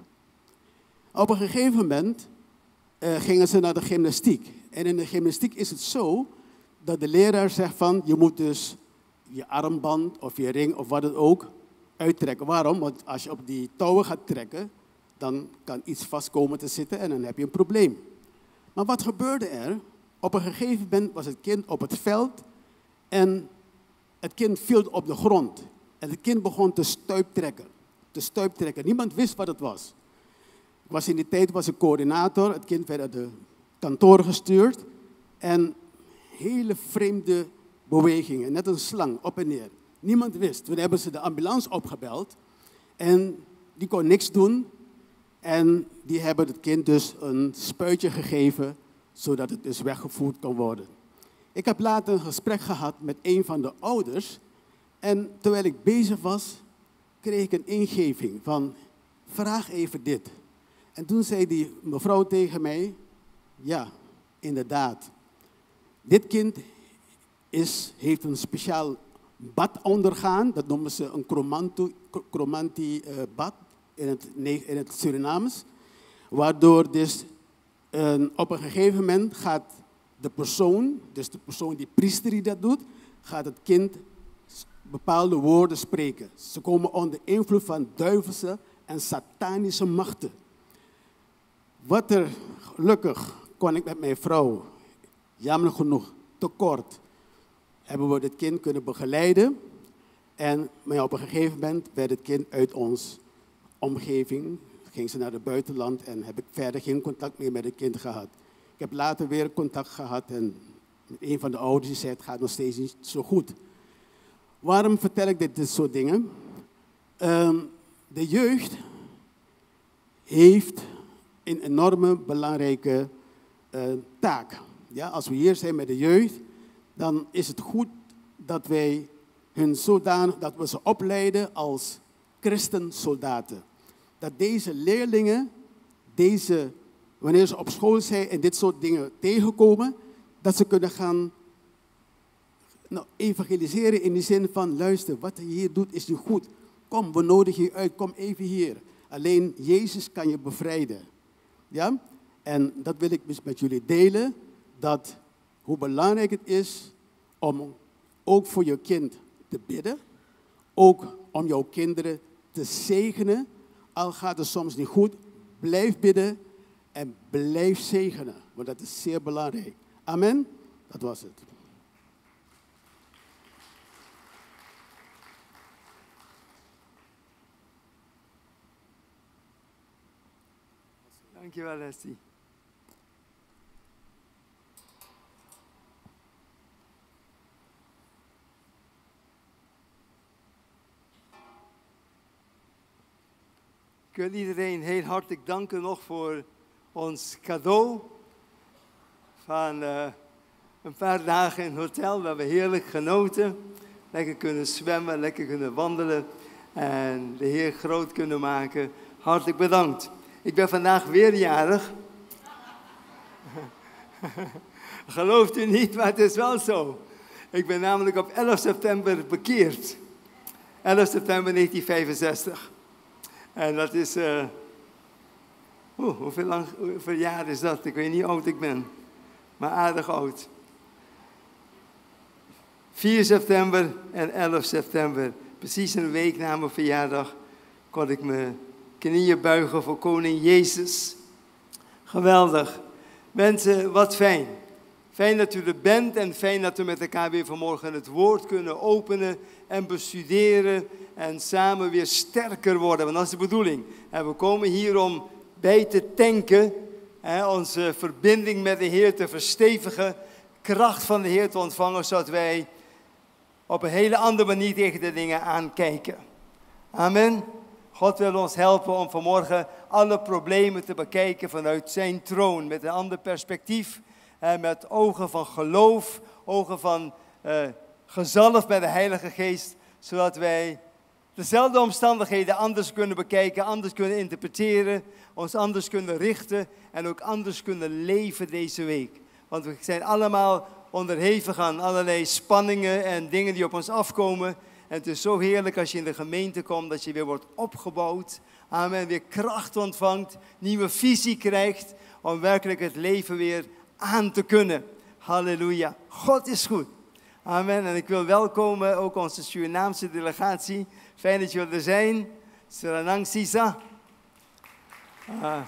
Op een gegeven moment uh, gingen ze naar de gymnastiek. En in de gymnastiek is het zo dat de leraar zegt van je moet dus je armband of je ring of wat het ook uittrekken. Waarom? Want als je op die touwen gaat trekken, dan kan iets vast komen te zitten en dan heb je een probleem. Maar wat gebeurde er? Op een gegeven moment was het kind op het veld en het kind viel op de grond. En het kind begon te stuiptrekken. Te stuiptrekken. Niemand wist wat het was. Was in die tijd was ik coördinator. Het kind werd naar de kantoor gestuurd. En hele vreemde bewegingen, net een slang, op en neer. Niemand wist. Toen hebben ze de ambulance opgebeld. En die kon niks doen. En die hebben het kind dus een spuitje gegeven, zodat het dus weggevoerd kon worden. Ik heb later een gesprek gehad met een van de ouders. En terwijl ik bezig was, kreeg ik een ingeving van, vraag even dit. En toen zei die mevrouw tegen mij, ja, inderdaad. Dit kind is, heeft een speciaal bad ondergaan, dat noemen ze een chromanti, chromanti eh, in het, in het. Waardoor dus op een gegeven moment gaat de persoon, dus de persoon die priester die dat doet, gaat het kind bepaalde woorden spreken. Ze komen onder invloed van duivelse en satanische machten. Wat er gelukkig kon ik met mijn vrouw, jammer genoeg, tekort, hebben we dit kind kunnen begeleiden. En maar op een gegeven moment werd het kind uit ons omgeving, ging ze naar het buitenland en heb ik verder geen contact meer met het kind gehad. Ik heb later weer contact gehad en een van de ouders zei het gaat nog steeds niet zo goed. Waarom vertel ik dit, dit soort dingen? Ehm, de jeugd heeft een enorme belangrijke eh, taak. Ja, als we hier zijn met de jeugd, dan is het goed dat wij hun zodanig, dat we ze opleiden als christensoldaten. Dat deze leerlingen, deze, wanneer ze op school zijn en dit soort dingen tegenkomen, dat ze kunnen gaan nou, evangeliseren in de zin van, luister, wat je hier doet is niet goed. Kom, we nodigen je uit, kom even hier. Alleen Jezus kan je bevrijden. Ja? En dat wil ik dus met jullie delen, dat hoe belangrijk het is om ook voor je kind te bidden, ook om jouw kinderen te zegenen, al gaat het soms niet goed, blijf bidden en blijf zegenen, want dat is zeer belangrijk. Amen. Dat was het. Dankjewel. Ik wil iedereen heel hartelijk danken nog voor ons cadeau van eh, een paar dagen in het hotel. We heerlijk genoten. Lekker kunnen zwemmen, lekker kunnen wandelen en de Heer groot kunnen maken. Hartelijk bedankt. Ik ben vandaag weer jarig. [LAUGHS] Gelooft u niet, maar het is wel zo. Ik ben namelijk op 11 september bekeerd. 11 september 1965. En dat is. eh, hoeveel, lang, hoeveel jaar is dat? Ik weet niet hoe oud ik ben. Maar aardig oud. 4 september en 11 september. Precies een week na mijn verjaardag kon ik mijn knieën buigen voor koning Jezus. Geweldig. Mensen, wat fijn. Fijn dat u er bent en fijn dat we met elkaar weer vanmorgen het woord kunnen openen en bestuderen en samen weer sterker worden. Want dat is de bedoeling. En we komen hier om bij te tanken, hè, onze verbinding met de Heer te verstevigen, kracht van de Heer te ontvangen, zodat wij op een hele andere manier tegen de dingen aankijken. Amen. God wil ons helpen om vanmorgen alle problemen te bekijken vanuit zijn troon. Met een ander perspectief. En met ogen van geloof. Ogen van eh gezalfd met de Heilige Geest. Zodat wij dezelfde omstandigheden anders kunnen bekijken. Anders kunnen interpreteren. Ons anders kunnen richten. En ook anders kunnen leven deze week. Want we zijn allemaal onderhevig aan allerlei spanningen en dingen die op ons afkomen. En het is zo heerlijk als je in de gemeente komt, dat je weer wordt opgebouwd. Amen. Weer kracht ontvangt, nieuwe visie krijgt om werkelijk het leven weer aan te kunnen. Halleluja. God is goed. Amen. En ik wil welkomen ook onze Surinaamse delegatie. Fijn dat jullie er zijn. Surinang Sisa. Ah.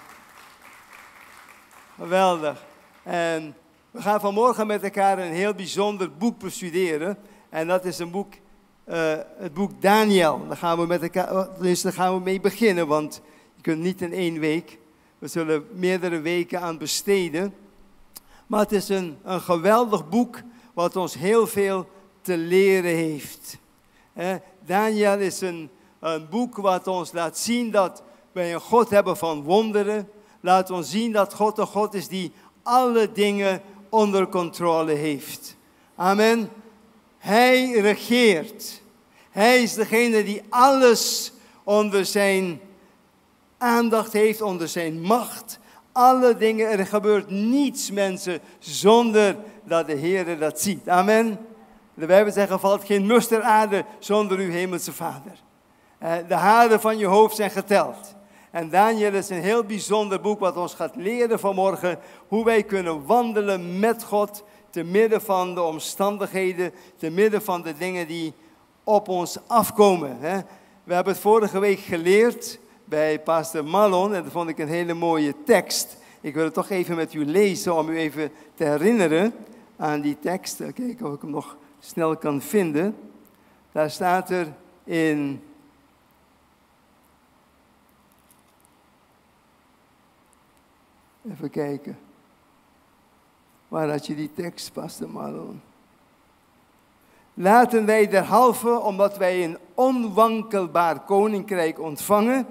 Geweldig. En we gaan vanmorgen met elkaar een heel bijzonder boek bestuderen. En dat is een boek, eh, het boek Daniel. Daar gaan we met elkaar, dus daar gaan we mee beginnen, want je kunt niet in één week. We zullen meerdere weken aan besteden. Maar het is een, een geweldig boek wat ons heel veel te leren heeft. Daniel is een, een boek wat ons laat zien dat wij een God hebben van wonderen. Laat ons zien dat God een God is die alle dingen onder controle heeft. Amen. Hij regeert. Hij is degene die alles onder zijn aandacht heeft, onder zijn macht. Alle dingen, er gebeurt niets, mensen, zonder dat de Heer dat ziet. Amen. De Bijbel zegt, er valt geen musteraarde zonder uw hemelse Vader. Eh, De haren van je hoofd zijn geteld. En Daniel is een heel bijzonder boek wat ons gaat leren vanmorgen hoe wij kunnen wandelen met God te midden van de omstandigheden, te midden van de dingen die op ons afkomen. hè. We hebben het vorige week geleerd bij pastor Malon en dat vond ik een hele mooie tekst. Ik wil het toch even met u lezen om u even te herinneren aan die tekst. Kijken of ik hem nog snel kan vinden. Daar staat er in Even kijken. Waar had je die tekst, Pastor Marlon? Laten wij derhalve, omdat wij een onwankelbaar koninkrijk ontvangen,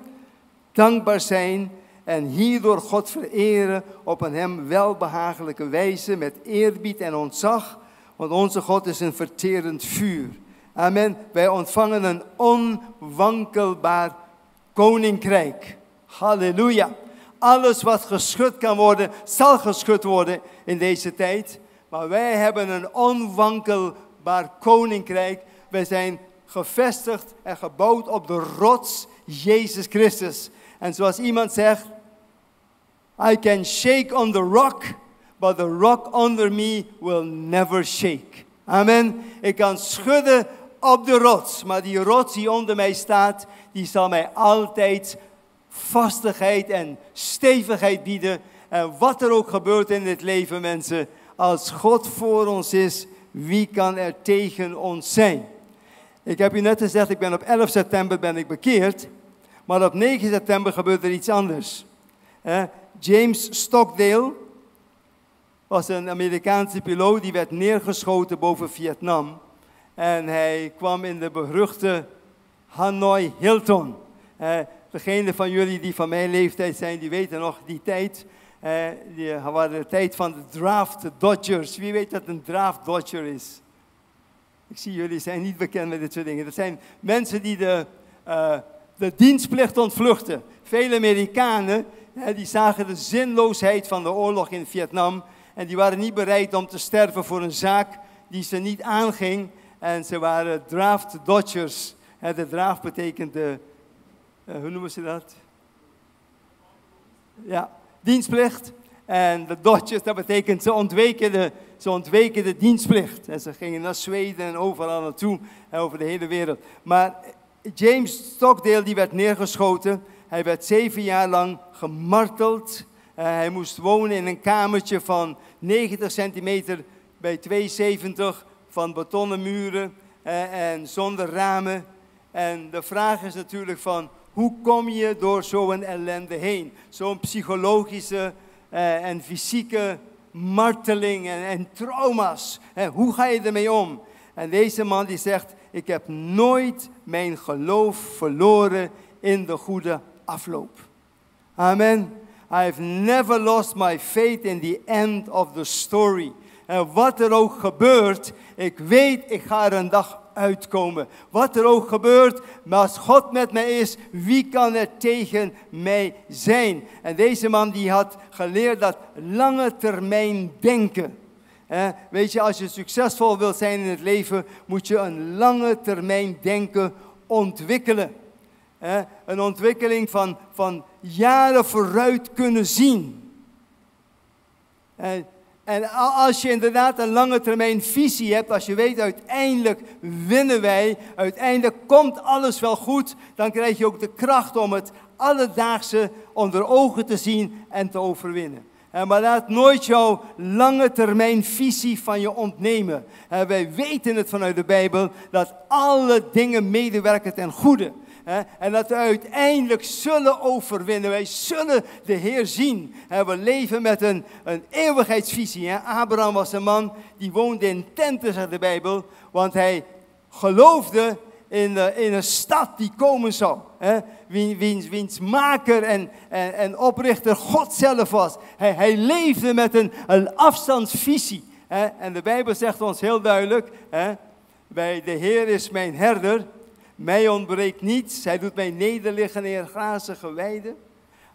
dankbaar zijn en hierdoor God vereren op een hem welbehagelijke wijze met eerbied en ontzag, want onze God is een verterend vuur. Amen. Wij ontvangen een onwankelbaar koninkrijk. Halleluja. Alles wat geschud kan worden, zal geschud worden in deze tijd. Maar wij hebben een onwankelbaar koninkrijk. Wij zijn gevestigd en gebouwd op de rots Jezus Christus. En zoals iemand zegt, I can shake on the rock, but the rock under me will never shake. Amen. Ik kan schudden op de rots, maar die rots die onder mij staat, die zal mij altijd vastigheid en stevigheid bieden. En wat er ook gebeurt in dit leven, mensen, als God voor ons is, wie kan er tegen ons zijn? Ik heb u net gezegd, ik ben op 11 september ben ik bekeerd, maar op 9 september gebeurt er iets anders. James Stockdale was een Amerikaanse piloot die werd neergeschoten boven Vietnam. En hij kwam in de beruchte Hanoi Hilton. Eh, degene van jullie die van mijn leeftijd zijn, die weten nog die tijd. Die waren de tijd van de draft Dodgers. Wie weet wat een draft Dodger is? Ik zie jullie zijn niet bekend met dit soort dingen. Dat zijn mensen die de, eh, de dienstplicht ontvluchten. Vele Amerikanen die zagen de zinloosheid van de oorlog in Vietnam. En die waren niet bereid om te sterven voor een zaak die ze niet aanging. En ze waren draft dodgers. De draft betekent de, eh, hoe noemen ze dat? Ja, dienstplicht. En de dodgers, dat betekent ze ontweken de, ze ontweken de dienstplicht. En ze gingen naar Zweden en overal naartoe, en over de hele wereld. Maar James Stockdale, die werd neergeschoten. Hij werd zeven jaar lang gemarteld. Eh, hij moest wonen in een kamertje van 90 centimeter bij 270 van betonnen muren en zonder ramen. En de vraag is natuurlijk van, hoe kom je door zo'n ellende heen? Zo'n psychologische eh, en fysieke marteling en, en trauma's. Eh, hoe ga je ermee om? En deze man die zegt, ik heb nooit mijn geloof verloren in de goede afloop. Amen. I've never lost my faith in the end of the story. En wat er ook gebeurt, ik weet, ik ga er een dag uitkomen. Wat er ook gebeurt, maar als God met mij is, wie kan er tegen mij zijn? En deze man die had geleerd dat lange termijn denken. Weet je, als je succesvol wilt zijn in het leven, moet je een lange termijn denken ontwikkelen. Een ontwikkeling van, van jaren vooruit kunnen zien. En, en als je inderdaad een lange termijn visie hebt, als je weet uiteindelijk winnen wij, uiteindelijk komt alles wel goed, dan krijg je ook de kracht om het alledaagse onder ogen te zien en te overwinnen. Maar laat nooit jouw lange termijn visie van je ontnemen. Wij weten het vanuit de Bijbel dat alle dingen medewerken ten goede. En dat we uiteindelijk zullen overwinnen. Wij zullen de Heer zien. En we leven met een, een eeuwigheidsvisie. Abraham was een man die woonde in tenten, zegt de Bijbel. Want hij geloofde in, eh, in een stad die komen zou. Wiens, wiens maker en, en, oprichter God zelf was. Hij, hij leefde met een, een afstandsvisie. En de Bijbel zegt ons heel duidelijk. Bij de Heer is mijn herder. Mij ontbreekt niets. Hij doet mij nederliggen in grazige weiden.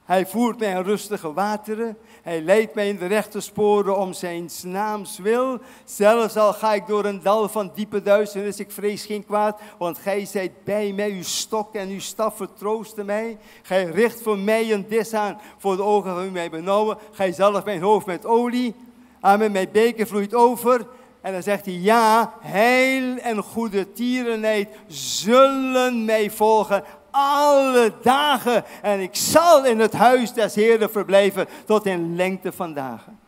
Hij voert mij in rustige wateren. Hij leidt mij in de rechte sporen om zijn naams wil. Zelfs al ga ik door een dal van diepe duisternis, ik vrees geen kwaad. Want gij zijt bij mij, uw stok en uw staf vertroosten mij. Gij richt voor mij een dis aan voor de ogen van u mij benauwen. Gij zalft mijn hoofd met olie. Amen, mijn beker vloeit over. En dan zegt hij, ja, heil en goede tierenheid zullen mij volgen alle dagen. En ik zal in het huis des Heeren verblijven tot in lengte van dagen.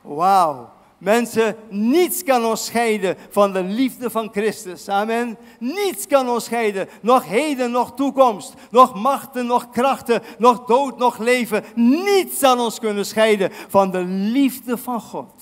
Wauw. Mensen, niets kan ons scheiden van de liefde van Christus. Amen. Niets kan ons scheiden. Nog heden, nog toekomst. Nog machten, nog krachten. Nog dood, nog leven. Niets zal ons kunnen scheiden van de liefde van God.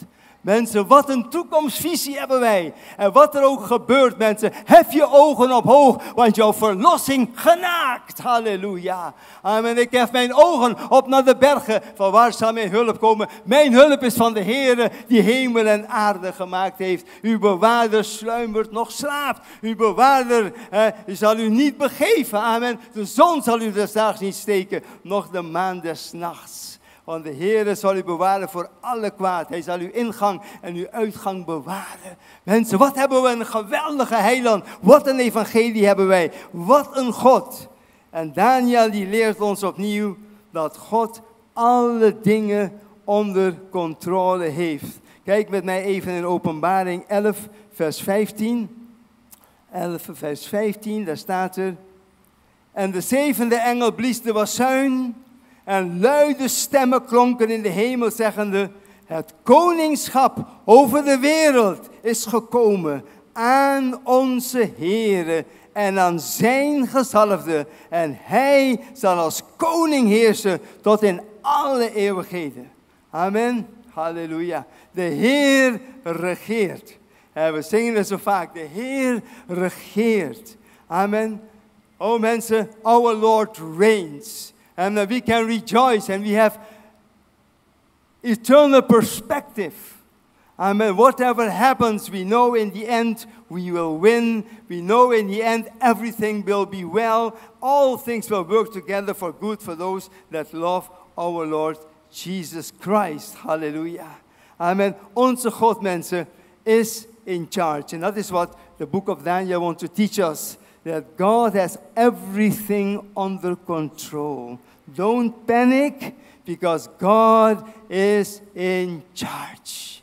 Mensen, wat een toekomstvisie hebben wij. En wat er ook gebeurt, mensen, hef je ogen op hoog, want jouw verlossing genaakt. Halleluja. Amen. Ik hef mijn ogen op naar de bergen. Van waar zal mijn hulp komen? Mijn hulp is van de Heere die hemel en aarde gemaakt heeft. Uw bewaarder sluimert nog slaapt. Uw bewaarder eh, zal u niet begeven. Amen. De zon zal u des daags niet steken, nog de maan des nachts. Want de Heer zal u bewaren voor alle kwaad. Hij zal uw ingang en uw uitgang bewaren. Mensen, wat hebben we een geweldige heiland. Wat een evangelie hebben wij. Wat een God. En Daniel leert ons opnieuw dat God alle dingen onder controle heeft. Kijk met mij even in openbaring 11 vers 15. 11 vers 15, daar staat er. En de zevende engel blies de wassuin en luide stemmen klonken in de hemel, zeggende: Het koningschap over de wereld is gekomen aan onze Heere en aan zijn gezalfde. En hij zal als koning heersen tot in alle eeuwigheden. Amen. Halleluja. De Heer regeert. We zingen het zo vaak. De Heer regeert. Amen. Oh mensen, our Lord reigns. And uh, we can rejoice and we have eternal perspective. Amen. Whatever happens, we know in the end we will win. We know in the end everything will be well. All things will work together for good for those that love our Lord Jesus Christ. Hallelujah. Amen. Onze God, mensen, is in charge. And that is what the book of Daniel wants to teach us. That God has everything under control. Don't panic because God is in charge.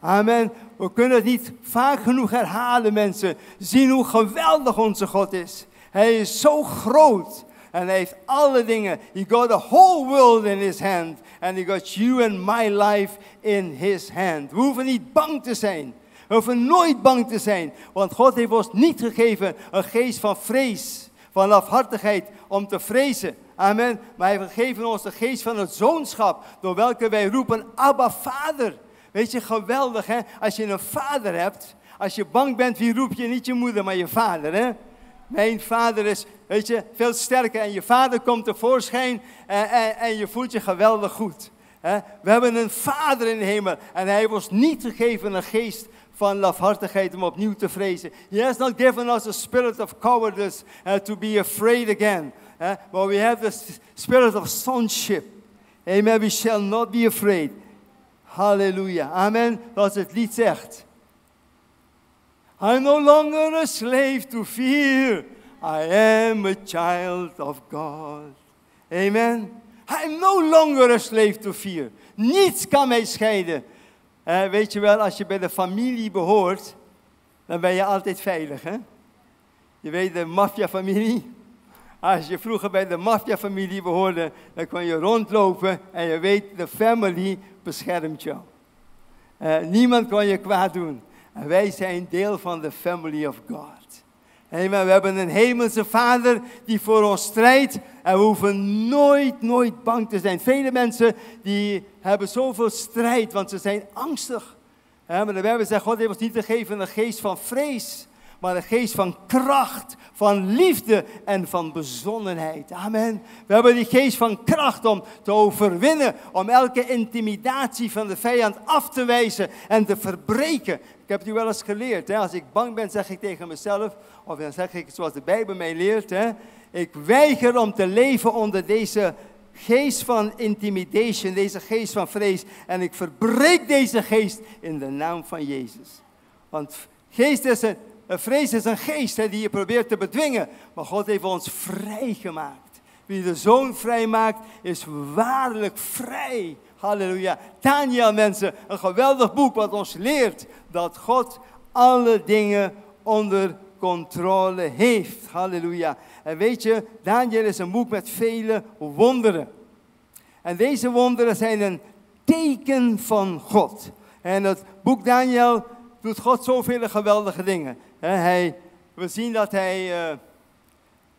Amen. We kunnen het niet vaak genoeg herhalen, mensen. Zien hoe geweldig onze God is. Hij is zo groot. En hij heeft alle dingen. He got the whole world in his hand. And he got you and my life in his hand. We hoeven niet bang te zijn. We hoeven nooit bang te zijn. Want God heeft ons niet gegeven een geest van vrees. Van afhartigheid om te vrezen. Amen. Maar hij heeft gegeven ons de geest van het zoonschap. Door welke wij roepen, Abba Vader. Weet je, geweldig hè. Als je een vader hebt. Als je bang bent, wie roep je? Niet je moeder, maar je vader hè. Mijn vader is, weet je, veel sterker. En je vader komt tevoorschijn en, en, en je voelt je geweldig goed. Hè? We hebben een vader in de hemel. En hij ons niet gegeven een geest van lafhartigheid om opnieuw te vrezen. He has not given us a spirit of cowardice uh, to be afraid again. Uh, but we have the spirit of sonship. Amen. We shall not be afraid. Halleluja. Amen. Zoals het lied zegt. I'm no longer a slave to fear. I am a child of God. Amen. I'm no longer a slave to fear. Niets kan mij scheiden. Eh, weet je wel, als je bij de familie behoort, dan ben je altijd veilig. Hè? Je weet, de maffiafamilie. Als je vroeger bij de maffiafamilie behoorde, dan kon je rondlopen en je weet, de family beschermt jou. Eh, niemand kon je kwaad doen. En wij zijn deel van de family of God. We hebben een hemelse vader die voor ons strijdt. En we hoeven nooit, nooit bang te zijn. Vele mensen die hebben zoveel strijd, want ze zijn angstig. Ja, maar de Bijbel zegt, God heeft ons niet gegeven een geest van vrees, maar een geest van kracht, van liefde en van bezonnenheid. Amen. We hebben die geest van kracht om te overwinnen, om elke intimidatie van de vijand af te wijzen en te verbreken. Ik heb het u wel eens geleerd. Hè? Als ik bang ben, zeg ik tegen mezelf, of dan zeg ik zoals de Bijbel mij leert, ik weiger om te leven onder deze geest van intimidation, deze geest van vrees. En ik verbreek deze geest in de naam van Jezus. Want geest is een vrees is een geest hè, die je probeert te bedwingen. Maar God heeft ons vrijgemaakt. Wie de zoon vrij maakt, is waarlijk vrij. Halleluja. Daniel mensen, een geweldig boek wat ons leert dat God alle dingen onder controle heeft. Halleluja. En weet je, Daniel is een boek met vele wonderen. En deze wonderen zijn een teken van God. En het boek Daniel doet God zoveel geweldige dingen. Hij, we zien dat hij uh,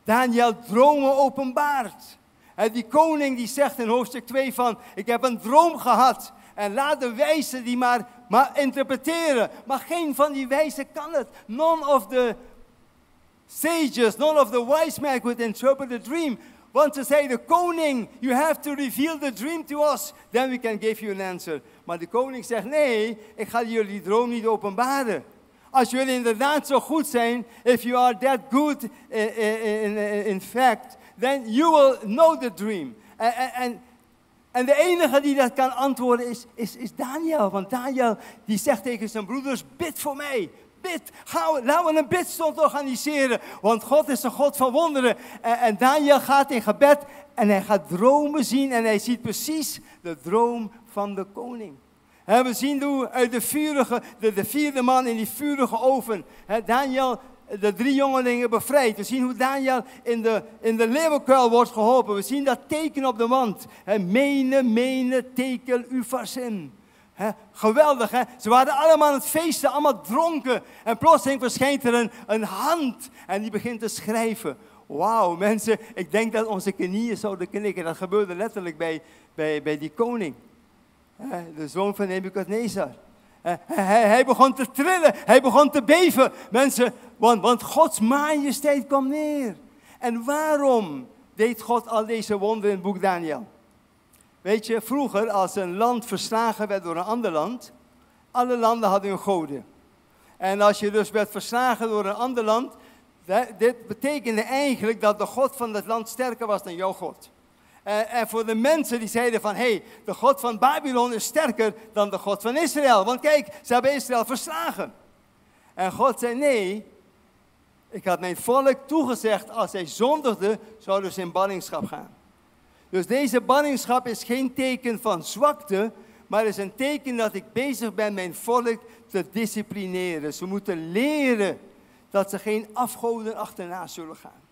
Daniel dromen openbaart. En die koning die zegt in hoofdstuk 2 van, ik heb een droom gehad. En laat de wijzen die maar, maar interpreteren. Maar geen van die wijzen kan het. None of the sages, none of the wise men could interpret the dream. Want ze zei de koning, you have to reveal the dream to us, then we can give you an answer. Maar de koning zegt, nee, ik ga jullie droom niet openbaren. Als jullie inderdaad zo goed zijn, if you are that good in, in, in fact, then you will know the dream. En, en de enige die dat kan antwoorden is, is, is Daniel. Want Daniel die zegt tegen zijn broeders, bid voor mij, bid. Gaan laten we een bidstond organiseren. Want God is een God van wonderen. En, en, Daniel gaat in gebed en hij gaat dromen zien. En hij ziet precies de droom van de koning. We zien hoe uit de, vurige, de, de vierde man in die vurige oven. Daniel de drie jongelingen bevrijdt. We zien hoe Daniel in de, in de leeuwenkuil wordt geholpen. We zien dat teken op de wand. Mene, mene, tekel, ufasin. Geweldig, hè? Ze waren allemaal aan het feesten, allemaal dronken. En plotseling verschijnt er een, een hand en die begint te schrijven. Wauw, mensen, ik denk dat onze knieën zouden knikken. Dat gebeurde letterlijk bij, bij, bij die koning. De zoon van Nebuchadnezzar. Hij, hij, begon te trillen, hij begon te beven. Mensen, want, want Gods majesteit kwam neer. En waarom deed God al deze wonderen in het boek Daniel? Weet je, vroeger als een land verslagen werd door een ander land, alle landen hadden hun goden. En als je dus werd verslagen door een ander land, dit betekende eigenlijk dat de God van dat land sterker was dan jouw God. En, en voor de mensen die zeiden van, hé, hey, de God van Babylon is sterker dan de God van Israël. Want kijk, ze hebben Israël verslagen. En God zei, nee, ik had mijn volk toegezegd, als zij zondigden, zouden ze in ballingschap gaan. Dus deze ballingschap is geen teken van zwakte, maar is een teken dat ik bezig ben mijn volk te disciplineren. Ze moeten leren dat ze geen afgoden achterna zullen gaan.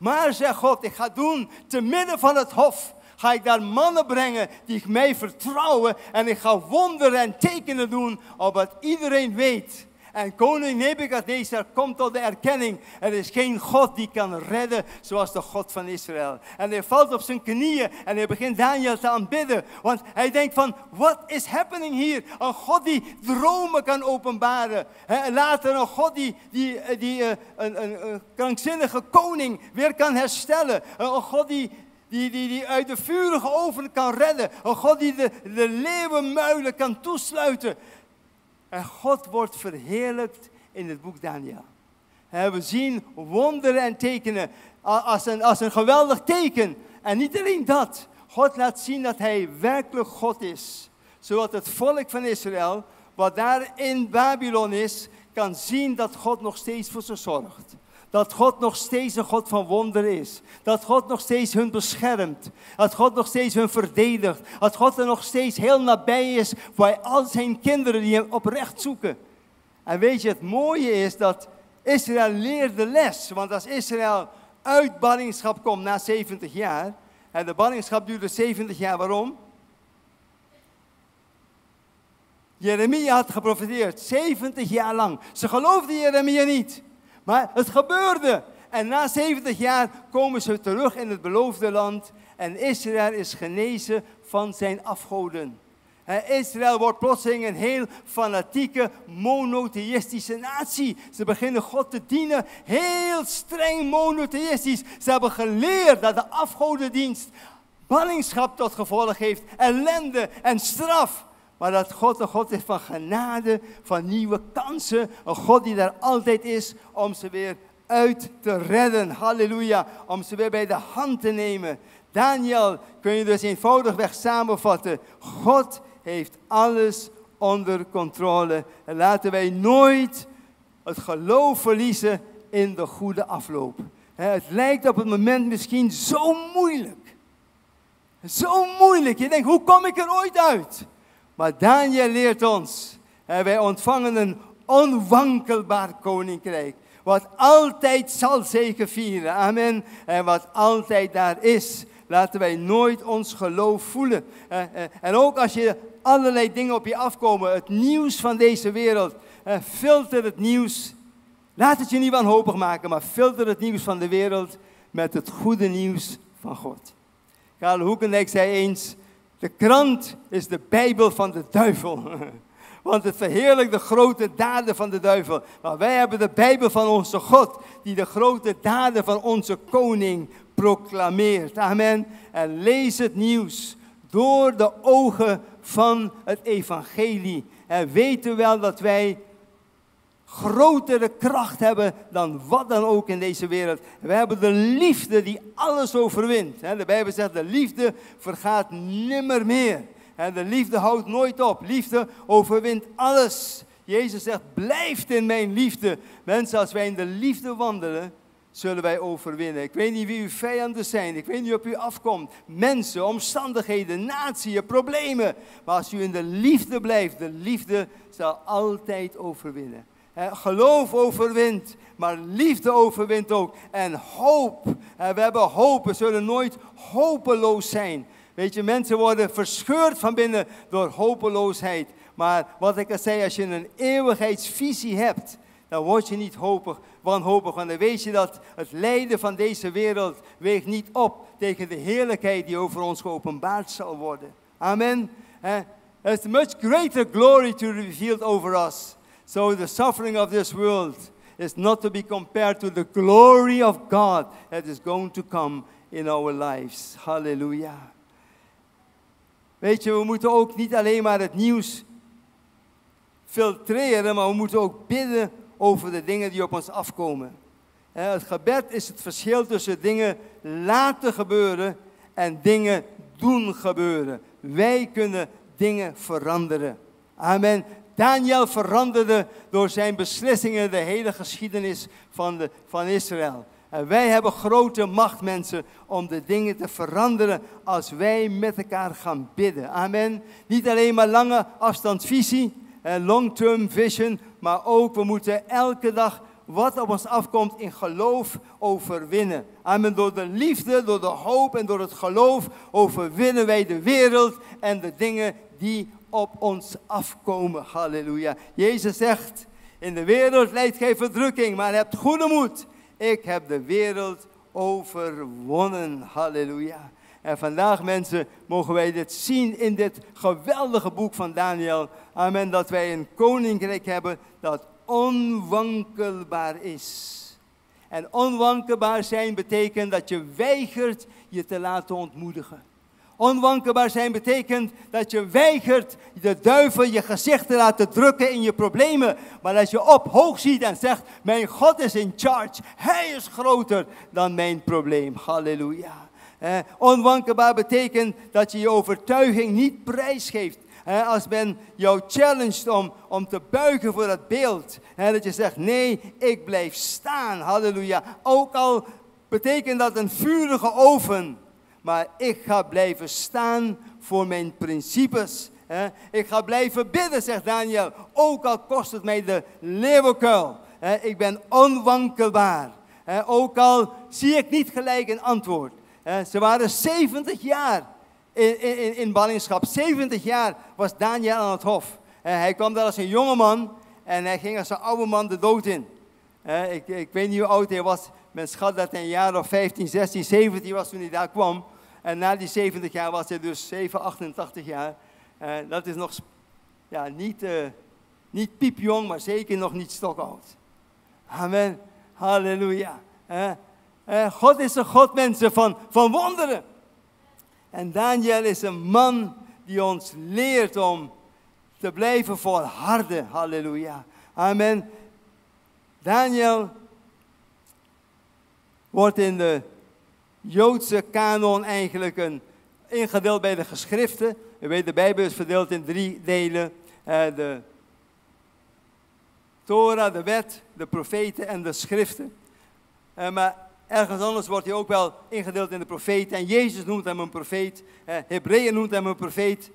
Maar zegt God, ik ga doen, te midden van het hof, ga ik daar mannen brengen die mij vertrouwen en ik ga wonderen en tekenen doen, opdat iedereen weet en koning Nebukadnezar komt tot de erkenning. Er is geen God die kan redden zoals de God van Israël. En hij valt op zijn knieën en hij begint Daniel te aanbidden. Want hij denkt van, what is happening hier? Een God die dromen kan openbaren. En later een God die, die, die uh, een, krankzinnige koning weer kan herstellen. Een God die, die, die, die uit de vurige oven kan redden. Een God die de, de leeuwenmuilen kan toesluiten. En God wordt verheerlijkt in het boek Daniel. We zien wonderen en tekenen als een, als een geweldig teken. En niet alleen dat. God laat zien dat hij werkelijk God is. Zodat het volk van Israël, wat daar in Babylon is, kan zien dat God nog steeds voor ze zorgt. Dat God nog steeds een God van wonderen is. Dat God nog steeds hun beschermt. Dat God nog steeds hun verdedigt. Dat God er nog steeds heel nabij is bij al zijn kinderen die hem oprecht zoeken. En weet je, het mooie is dat Israël leerde les. Want als Israël uit ballingschap komt na 70 jaar. En de ballingschap duurde 70 jaar, waarom? Jeremia had geprofiteerd, 70 jaar lang. Ze geloofden Jeremia niet. Maar het gebeurde. En na 70 jaar komen ze terug in het beloofde land. En Israël is genezen van zijn afgoden. Israël wordt plotseling een heel fanatieke, monotheïstische natie. Ze beginnen God te dienen, heel streng monotheïstisch. Ze hebben geleerd dat de afgodendienst ballingschap tot gevolg heeft, ellende en straf. Maar dat God een God is van genade, van nieuwe kansen. Een God die daar altijd is om ze weer uit te redden. Halleluja. Om ze weer bij de hand te nemen. Daniel kun je dus eenvoudigweg samenvatten. God heeft alles onder controle. En laten wij nooit het geloof verliezen in de goede afloop. Het lijkt op het moment misschien zo moeilijk. Zo moeilijk. Je denkt, hoe kom ik er ooit uit? Maar Daniel leert ons. wij ontvangen een onwankelbaar koninkrijk. Wat altijd zal zegevieren. Amen. En wat altijd daar is. Laten wij nooit ons geloof voelen. Eh, eh, En ook als je allerlei dingen op je afkomen. Het nieuws van deze wereld. eh, Filter het nieuws. Laat het je niet wanhopig maken. Maar filter het nieuws van de wereld met het goede nieuws van God. Karel Hoekendijk zei eens, de krant is de Bijbel van de duivel. [LAUGHS] Want het verheerlijkt de grote daden van de duivel. Maar wij hebben de Bijbel van onze God, die de grote daden van onze koning proclameert. Amen. En lees het nieuws door de ogen van het evangelie. En weten wel dat wij grotere kracht hebben dan wat dan ook in deze wereld. We hebben de liefde die alles overwint. De Bijbel zegt, de liefde vergaat nimmer meer. De liefde houdt nooit op. Liefde overwint alles. Jezus zegt, blijf in mijn liefde. Mensen, als wij in de liefde wandelen, zullen wij overwinnen. Ik weet niet wie uw vijanden zijn. Ik weet niet op u afkomt. Mensen, omstandigheden, natieën, problemen. Maar als u in de liefde blijft, de liefde zal altijd overwinnen. Geloof overwint, maar liefde overwint ook. En hoop. We hebben hoop. We zullen nooit hopeloos zijn. Weet je, mensen worden verscheurd van binnen door hopeloosheid. Maar wat ik al zei, als je een eeuwigheidsvisie hebt, dan word je niet hopig, wanhopig. Want dan weet je dat het lijden van deze wereld weegt niet op tegen de heerlijkheid die over ons geopenbaard zal worden. Amen. There's much greater glory to be revealed over us. So the suffering of this world is not to be compared to the glory of God that is going to come in our lives. Hallelujah. Weet je, we moeten ook niet alleen maar het nieuws filtreren, maar we moeten ook bidden over de dingen die op ons afkomen. Het gebed is het verschil tussen dingen laten gebeuren en dingen doen gebeuren. Wij kunnen dingen veranderen. Amen. Daniel veranderde door zijn beslissingen de hele geschiedenis van, de, van Israël. En wij hebben grote macht, mensen, om de dingen te veranderen als wij met elkaar gaan bidden. Amen. Niet alleen maar lange afstandsvisie, long-term vision, maar ook we moeten elke dag wat op ons afkomt in geloof overwinnen. Amen. Door de liefde, door de hoop en door het geloof overwinnen wij de wereld en de dingen die op ons afkomen. Halleluja. Jezus zegt, in de wereld leidt gij verdrukking, maar hebt goede moed. Ik heb de wereld overwonnen. Halleluja. En vandaag mensen mogen wij dit zien in dit geweldige boek van Daniel. Amen. Dat wij een koninkrijk hebben dat onwankelbaar is. En onwankelbaar zijn betekent dat je weigert je te laten ontmoedigen. Onwankelbaar zijn betekent dat je weigert de duivel je gezicht te laten drukken in je problemen. Maar als je op hoog ziet en zegt, mijn God is in charge. Hij is groter dan mijn probleem. Halleluja. Eh, onwankelbaar betekent dat je je overtuiging niet prijsgeeft. Eh, als men jou challenged om, om te buigen voor dat beeld. Eh, dat je zegt, nee, ik blijf staan. Halleluja. Ook al betekent dat een vurige oven. Maar ik ga blijven staan voor mijn principes. hè. Ik ga blijven bidden, zegt Daniel. Ook al kost het mij de leeuwenkuil. hè. Ik ben onwankelbaar. hè. Ook al zie ik niet gelijk een antwoord. Ze waren 70 jaar in, in, in ballingschap. 70 jaar was Daniel aan het hof. Hij kwam daar als een jonge man en hij ging als een oude man de dood in. Ik, ik weet niet hoe oud hij was. Men schat dat hij een jaar of 15, 16, 17 was toen hij daar kwam. En na die 70 jaar was hij dus 7, 88 jaar. Eh, dat is nog ja, niet, eh, niet piepjong, maar zeker nog niet stokoud. Amen. Halleluja. Eh, God is een God, mensen, van, van wonderen. En Daniel is een man die ons leert om te blijven volharden. Halleluja. Amen. Daniel wordt in de Joodse kanon eigenlijk een, ingedeeld bij de geschriften. U weet, de Bijbel is verdeeld in drie delen. Eh, de Torah, de wet, de profeten en de schriften. Eh, maar ergens anders wordt hij ook wel ingedeeld in de profeten. En Jezus noemt hem een profeet. Eh, Hebreeën noemt hem een profeet.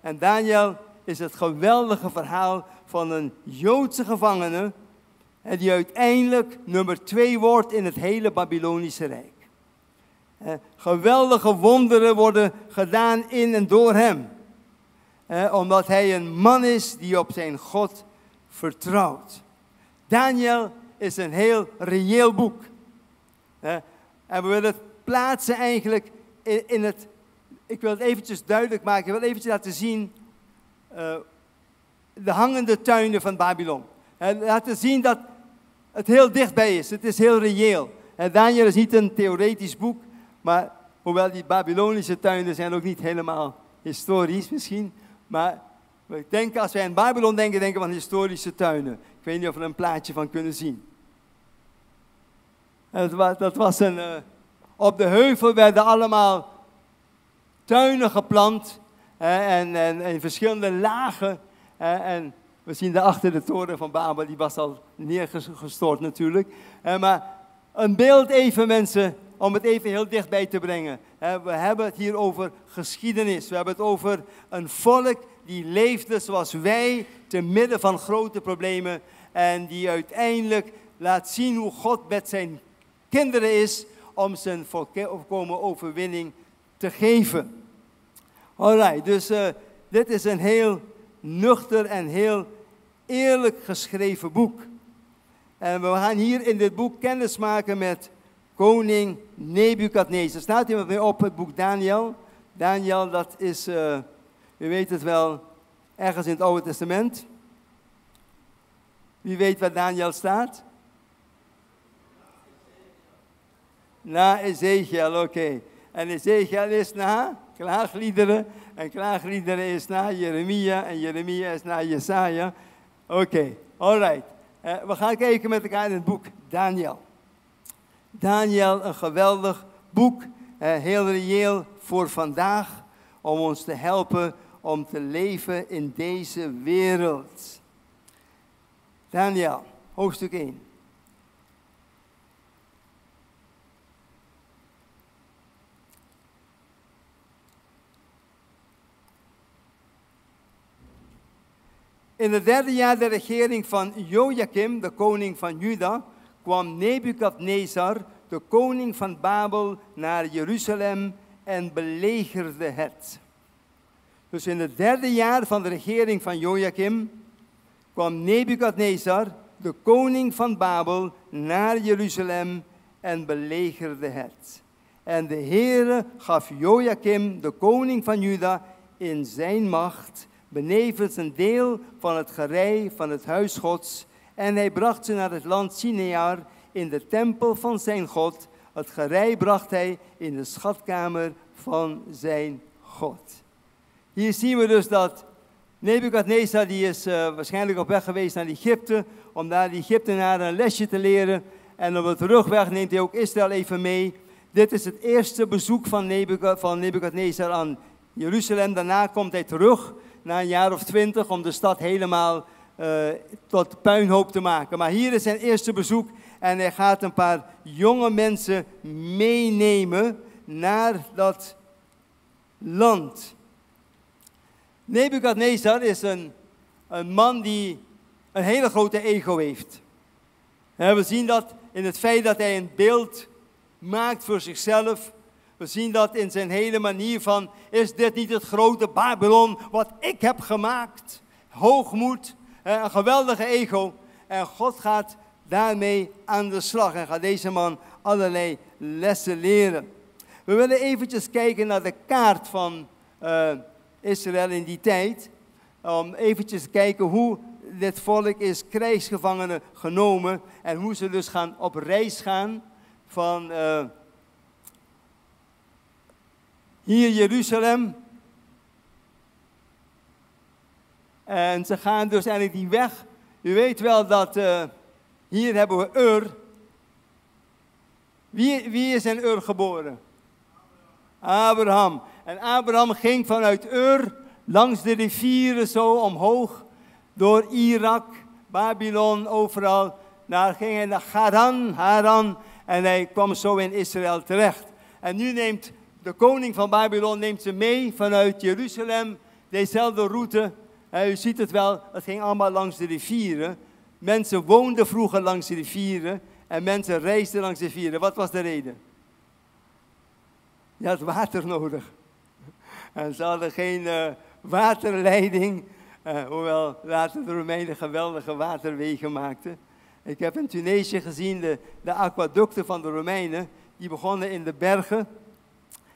En Daniel is het geweldige verhaal van een Joodse gevangene. Eh, die uiteindelijk nummer twee wordt in het hele Babylonische Rijk. Eh, geweldige wonderen worden gedaan in en door hem. Eh, omdat hij een man is die op zijn God vertrouwt. Daniel is een heel reëel boek. Eh, en we willen het plaatsen eigenlijk in, in het... Ik wil het eventjes duidelijk maken. Ik wil eventjes laten zien... eh, de hangende tuinen van Babylon. Eh, laten zien dat het heel dichtbij is. Het is heel reëel. En Daniel is niet een theoretisch boek, maar hoewel die Babylonische tuinen zijn ook niet helemaal historisch misschien. Maar we denken, als wij aan Babylon denken, denken we aan historische tuinen. Ik weet niet of we er een plaatje van kunnen zien. En dat was, een, eh, op de heuvel werden allemaal tuinen geplant en, en, in verschillende lagen. en we zien daarachter de toren van Babel, die was al neergestort natuurlijk. Maar een beeld even mensen, om het even heel dichtbij te brengen. We hebben het hier over geschiedenis. We hebben het over een volk die leefde zoals wij, te midden van grote problemen. En die uiteindelijk laat zien hoe God met zijn kinderen is om zijn volkomen overwinning te geven. Alright, dus eh, dit is een heel nuchter en heel eerlijk geschreven boek. En we gaan hier in dit boek kennis maken met koning Nebukadnezar. Staat met mij op het boek Daniel. Daniel, dat is, eh, u weet het wel, ergens in het Oude Testament. Wie weet waar Daniel staat? Na Ezekiel, oké. En Ezekiel is na klaagliederen. En klaagliederen is na Jeremia. En Jeremia is na Jesaja. Oké, alright. Eh, we gaan kijken met elkaar in het boek Daniel. Daniel, een geweldig boek. eh, heel reëel voor vandaag. Om ons te helpen om te leven in deze wereld. Daniel, hoofdstuk 1. In het derde jaar der regering van Joachim, de koning van Juda, kwam Nebukadnezar, de koning van Babel, naar Jeruzalem en belegerde het. Dus in het derde jaar van de regering van Joachim kwam Nebukadnezar, de koning van Babel, naar Jeruzalem en belegerde het. En de Heere gaf Joachim, de koning van Juda, in zijn macht, benevens een deel van het gerei van het huis Gods. En hij bracht ze naar het land Sinear in de tempel van zijn God. Het gerei bracht hij in de schatkamer van zijn God. Hier zien we dus dat Nebukadnezar, die is eh, waarschijnlijk op weg geweest naar Egypte, om daar de Egyptenaren een lesje te leren. En op de terugweg neemt hij ook Israël even mee. Dit is het eerste bezoek van, Nebukad, van Nebukadnezar aan Jeruzalem. Daarna komt hij terug, na een jaar of twintig, om de stad helemaal eh, tot puinhoop te maken. Maar hier is zijn eerste bezoek en hij gaat een paar jonge mensen meenemen naar dat land. Nebukadnezar is een, een man die een hele grote ego heeft. We zien dat in het feit dat hij een beeld maakt voor zichzelf. We zien dat in zijn hele manier van, is dit niet het grote Babylon wat ik heb gemaakt? Hoogmoed, hè, een geweldige ego. En God gaat daarmee aan de slag en gaat deze man allerlei lessen leren. We willen eventjes kijken naar de kaart van eh, Israël in die tijd. Om eventjes te kijken hoe dit volk is krijgsgevangenen genomen en hoe ze dus gaan op reis gaan van eh, hier Jeruzalem. En ze gaan dus eigenlijk die weg. U weet wel dat eh, hier hebben we Ur. Wie, wie is in Ur geboren? Abraham. En Abraham ging vanuit Ur langs de rivieren zo omhoog door Irak, Babylon, overal. Daar ging hij naar Haran, Haran en hij kwam zo in Israël terecht. En nu neemt de koning van Babylon neemt ze mee vanuit Jeruzalem, dezelfde route. u ziet het wel, het ging allemaal langs de rivieren. Mensen woonden vroeger langs de rivieren en mensen reisden langs de rivieren. Wat was de reden? Je had water nodig. En ze hadden geen uh, waterleiding, uh, hoewel later de Romeinen geweldige waterwegen maakten. Ik heb in Tunesië gezien de, de aquaducten van de Romeinen. Die begonnen in de bergen.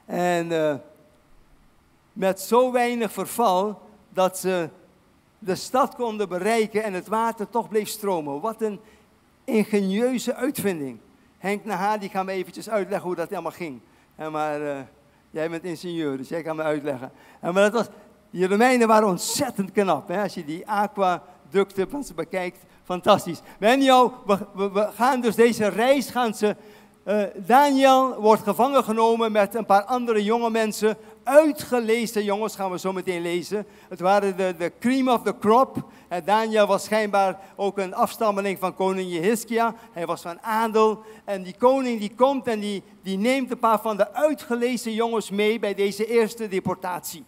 En uh, met zo weinig verval dat ze de stad konden bereiken en het water toch bleef stromen. Wat een ingenieuze uitvinding. Henk Naha, die gaat me eventjes uitleggen hoe dat helemaal ging. En maar uh, jij bent ingenieur, dus jij kan me uitleggen. En maar dat was, die Romeinen waren ontzettend knap. Hè? Als je die aquaducten van ze bekijkt, fantastisch. Daniel, we, we, we, gaan dus deze reis, gaan ze, uh, Daniel wordt gevangen genomen met een paar andere jonge mensen. Uitgelezen jongens, gaan we zo meteen lezen. Het waren de, de cream of the crop. En Daniel was schijnbaar ook een afstammeling van koning Jehiskia. Hij was van adel. En die koning die komt en die, die neemt een paar van de uitgelezen jongens mee bij deze eerste deportatie.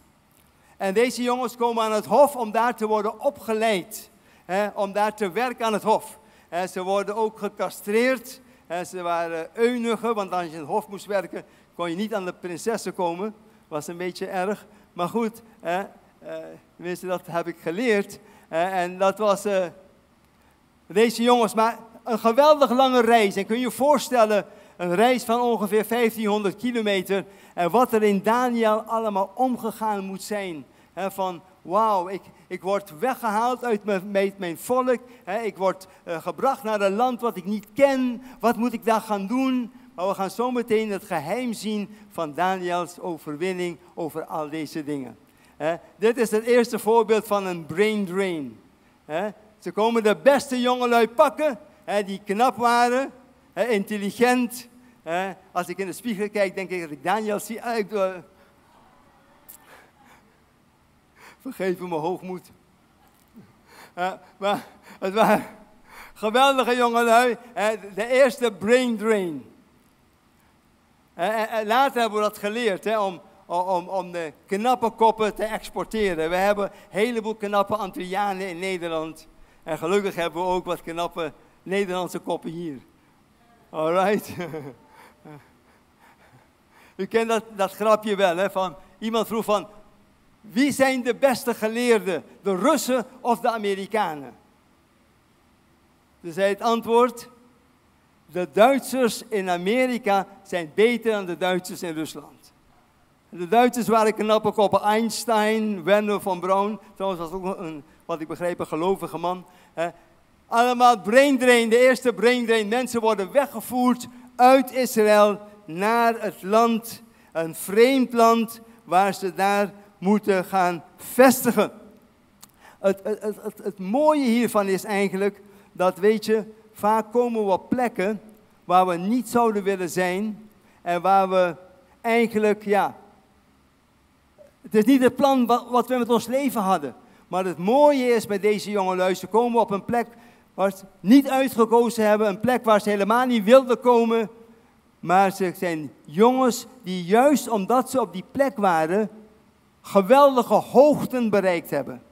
En deze jongens komen aan het hof om daar te worden opgeleid hè, om daar te werken aan het hof. En ze worden ook gecastreerd. Ze waren eunuchen, want als je in het hof moest werken, kon je niet aan de prinsessen komen. Was een beetje erg. Maar goed, hè, uh, dat heb ik geleerd. en dat was uh, deze jongens. Maar een geweldig lange reis. En kun je je voorstellen, een reis van ongeveer 1500 kilometer. En wat er in Daniel allemaal omgegaan moet zijn. Van wauw, ik, ik word weggehaald uit mijn, mijn volk. Ik word uh, gebracht naar een land wat ik niet ken. Wat moet ik daar gaan doen? Maar we gaan zo meteen het geheim zien van Daniels overwinning over al deze dingen. Dit is het eerste voorbeeld van een brain drain. Ze komen de beste jongelui pakken, die knap waren, intelligent. als ik in de spiegel kijk, denk ik dat ik Daniel zie. Ah, ik, uh, Vergeef me mijn hoogmoed. Uh, maar het waren geweldige jongelui. Uh, de eerste brain drain. En later hebben we dat geleerd hè, om, om, om de knappe koppen te exporteren. We hebben een heleboel knappe Antillianen in Nederland. En gelukkig hebben we ook wat knappe Nederlandse koppen hier. Alright. [LAUGHS] U kent dat, dat grapje wel, hè, van iemand vroeg van, wie zijn de beste geleerden, de Russen of de Amerikanen? Dus hij het antwoord, de Duitsers in Amerika zijn beter dan de Duitsers in Rusland. De Duitsers waren knappe koppen, Einstein, Werner von Braun, trouwens was ook een, wat ik begreep, een gelovige man. Allemaal brain drain, de eerste brain drain. Mensen worden weggevoerd uit Israël naar het land, een vreemd land, waar ze daar moeten gaan vestigen. Het, het, het, mooie hiervan is eigenlijk dat, weet je, vaak komen we op plekken waar we niet zouden willen zijn en waar we eigenlijk, ja, het is niet het plan wat, we met ons leven hadden. Maar het mooie is bij deze jongelui, ze komen op een plek waar ze niet uitgekozen hebben, een plek waar ze helemaal niet wilden komen. Maar ze zijn jongens die juist omdat ze op die plek waren, geweldige hoogten bereikt hebben.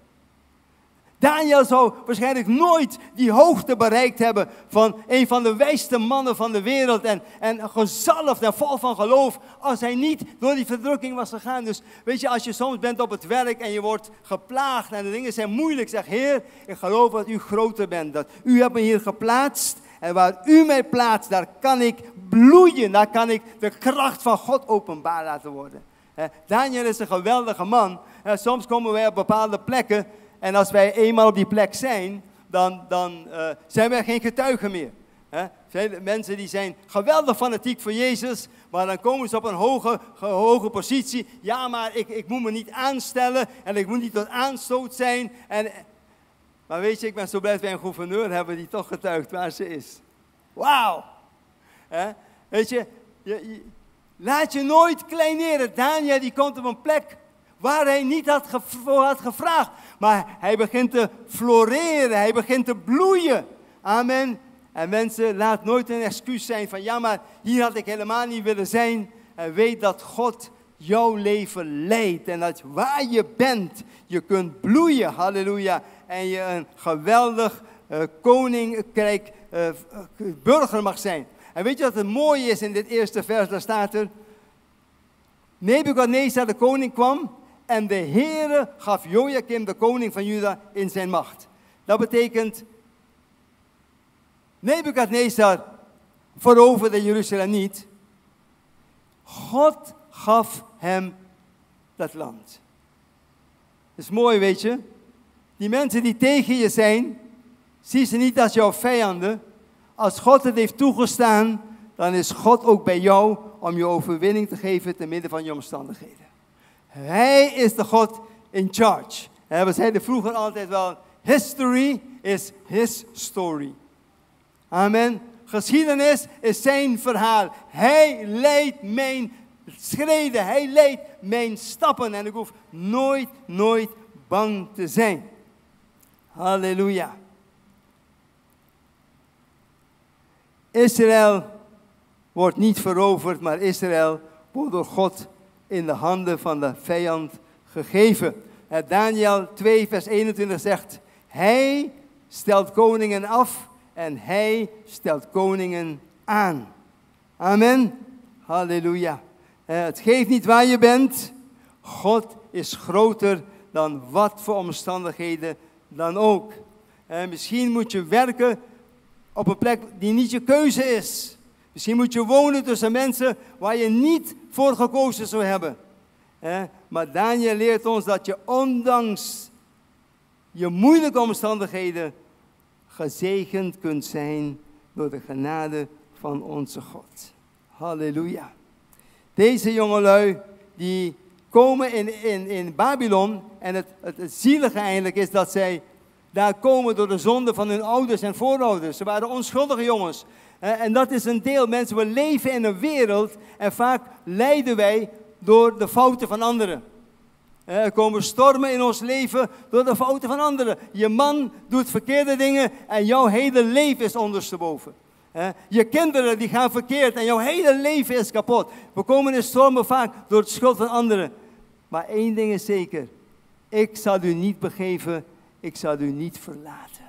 Daniel zou waarschijnlijk nooit die hoogte bereikt hebben van een van de wijste mannen van de wereld en, en gezalfd en vol van geloof als hij niet door die verdrukking was gegaan. Dus weet je, als je soms bent op het werk en je wordt geplaagd en de dingen zijn moeilijk, zeg Heer, ik geloof dat u groter bent, dat u hebt me hier geplaatst En waar u mij plaatst, daar kan ik bloeien. Daar kan ik de kracht van God openbaar laten worden. Hè, Daniel is een geweldige man. Hè, soms komen wij op bepaalde plekken. En als wij eenmaal op die plek zijn, dan, dan eh, zijn wij geen getuigen meer. Mensen die zijn geweldig fanatiek voor Jezus, maar dan komen ze op een hoge, ge- hoge positie. Ja, maar ik, ik moet me niet aanstellen en ik moet niet tot aanstoot zijn. En, maar weet je, ik ben zo blij dat wij een gouverneur hebben die toch getuigt waar ze is. Wauw! Weet je, je- laat je nooit kleineren. Daniel die komt op een plek waar hij niet had voor had gevraagd. Maar hij begint te floreren, hij begint te bloeien. Amen. En mensen, laat nooit een excuus zijn van ja, maar hier had ik helemaal niet willen zijn. En weet dat God jouw leven leidt. En dat waar je bent, je kunt bloeien. Halleluja. En je een geweldig eh, koninkrijk, eh, eh, burger mag zijn. En weet je wat het mooie is in dit eerste vers? Daar staat er. Nebukadnezar de koning kwam en de Heere gaf Joachim de koning van Juda in zijn macht. Dat betekent, Nebukadnezar veroverde Jeruzalem niet. God gaf hem dat land. Dat is mooi, weet je. Die mensen die tegen je zijn, zie ze niet als jouw vijanden. Als God het heeft toegestaan, dan is God ook bij jou om je overwinning te geven te midden van je omstandigheden. Hij is de God in charge. We zeiden vroeger altijd wel, history is his story. Amen. Geschiedenis is zijn verhaal. Hij leidt mijn schreden. Hij leidt mijn stappen. En ik hoef nooit, nooit bang te zijn. Halleluja. Israël wordt niet veroverd, maar Israël wordt door God in de handen van de vijand gegeven. Eh, Daniel 2, vers 21 zegt, Hij stelt koningen af en Hij stelt koningen aan. Amen. Halleluja. Eh, Het geeft niet waar je bent. God is groter dan wat voor omstandigheden dan ook. Eh, Misschien moet je werken op een plek die niet je keuze is. Misschien moet je wonen tussen mensen waar je niet voor gekozen zou hebben. Maar Daniel leert ons dat je ondanks je moeilijke omstandigheden gezegend kunt zijn door de genade van onze God. Halleluja. Deze jongelui die komen in, in, in Babylon en het, het, het zielige eigenlijk is dat zij daar komen door de zonde van hun ouders en voorouders. Ze waren onschuldige jongens. Eh, En dat is een deel. Mensen, we leven in een wereld en vaak lijden wij door de fouten van anderen. Eh, Er komen stormen in ons leven door de fouten van anderen. Je man doet verkeerde dingen en jouw hele leven is ondersteboven. Eh, Je kinderen die gaan verkeerd en jouw hele leven is kapot. We komen in stormen vaak door de schuld van anderen. Maar één ding is zeker. Ik zal u niet begeven, ik zal u niet verlaten.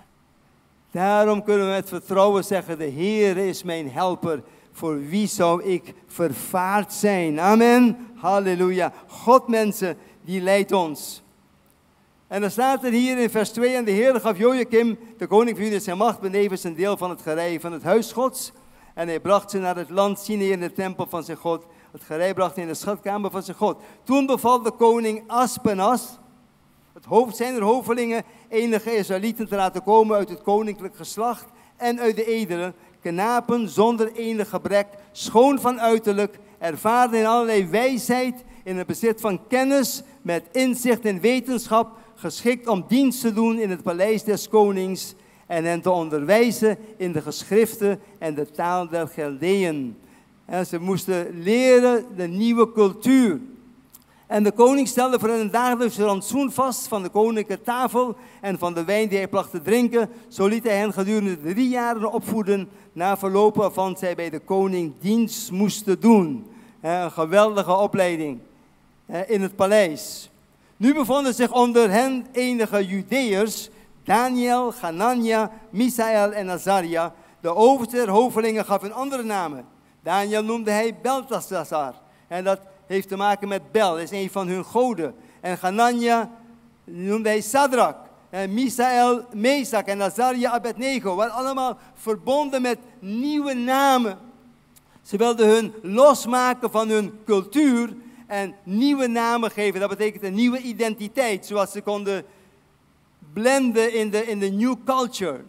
Daarom kunnen we met vertrouwen zeggen, de Heer is mijn helper. Voor wie zou ik vervaard zijn? Amen. Halleluja. God mensen, die leidt ons. En dan staat er hier in vers 2, en de Heer gaf Joachim, de koning van Juda, zijn macht benevens een deel van het gerei van het huis Gods. En hij bracht ze naar het land Sinai in de tempel van zijn God. Het gerei bracht hij in de schatkamer van zijn God. Toen beval de koning Aspenas, het hoofd zijn hovelingen, enige Israëlieten te laten komen uit het koninklijk geslacht en uit de edelen, knapen zonder enig gebrek, schoon van uiterlijk, ervaren in allerlei wijsheid, in het bezit van kennis, met inzicht en wetenschap, geschikt om dienst te doen in het paleis des konings en hen te onderwijzen in de geschriften en de taal der Geldeën. En ze moesten leren de nieuwe cultuur. En de koning stelde voor hen een dagelijks rantsoen vast van de koninklijke tafel en van de wijn die hij placht te drinken. Zo liet hij hen gedurende drie jaren opvoeden, na verloop waarvan zij bij de koning dienst moesten doen. Een geweldige opleiding in het paleis. Nu bevonden zich onder hen enige Judeërs, Daniel, Hanania, Misael en Azaria. De overste der hovelingen gaf hun andere namen. Daniel noemde hij Beltasar. En dat heeft te maken met Bel, is een van hun goden. En Hanania noemde hij Sadrak. en Misael, Mesak en Azaria, Abednego. waren allemaal verbonden met nieuwe namen. Ze wilden hun losmaken van hun cultuur en nieuwe namen geven. Dat betekent een nieuwe identiteit, zoals ze konden blenden in the, in the new culture.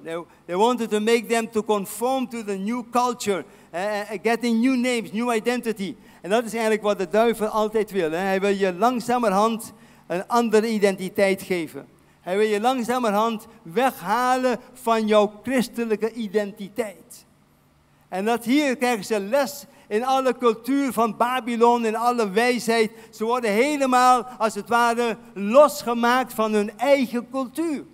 They, wanted to make them to conform to the new culture. Uh, getting new names, new identity. En dat is eigenlijk wat de duivel altijd wil. Hij wil je langzamerhand een andere identiteit geven. Hij wil je langzamerhand weghalen van jouw christelijke identiteit. En dat hier krijgen ze les in alle cultuur van Babylon, in alle wijsheid. Ze worden helemaal, als het ware, losgemaakt van hun eigen cultuur.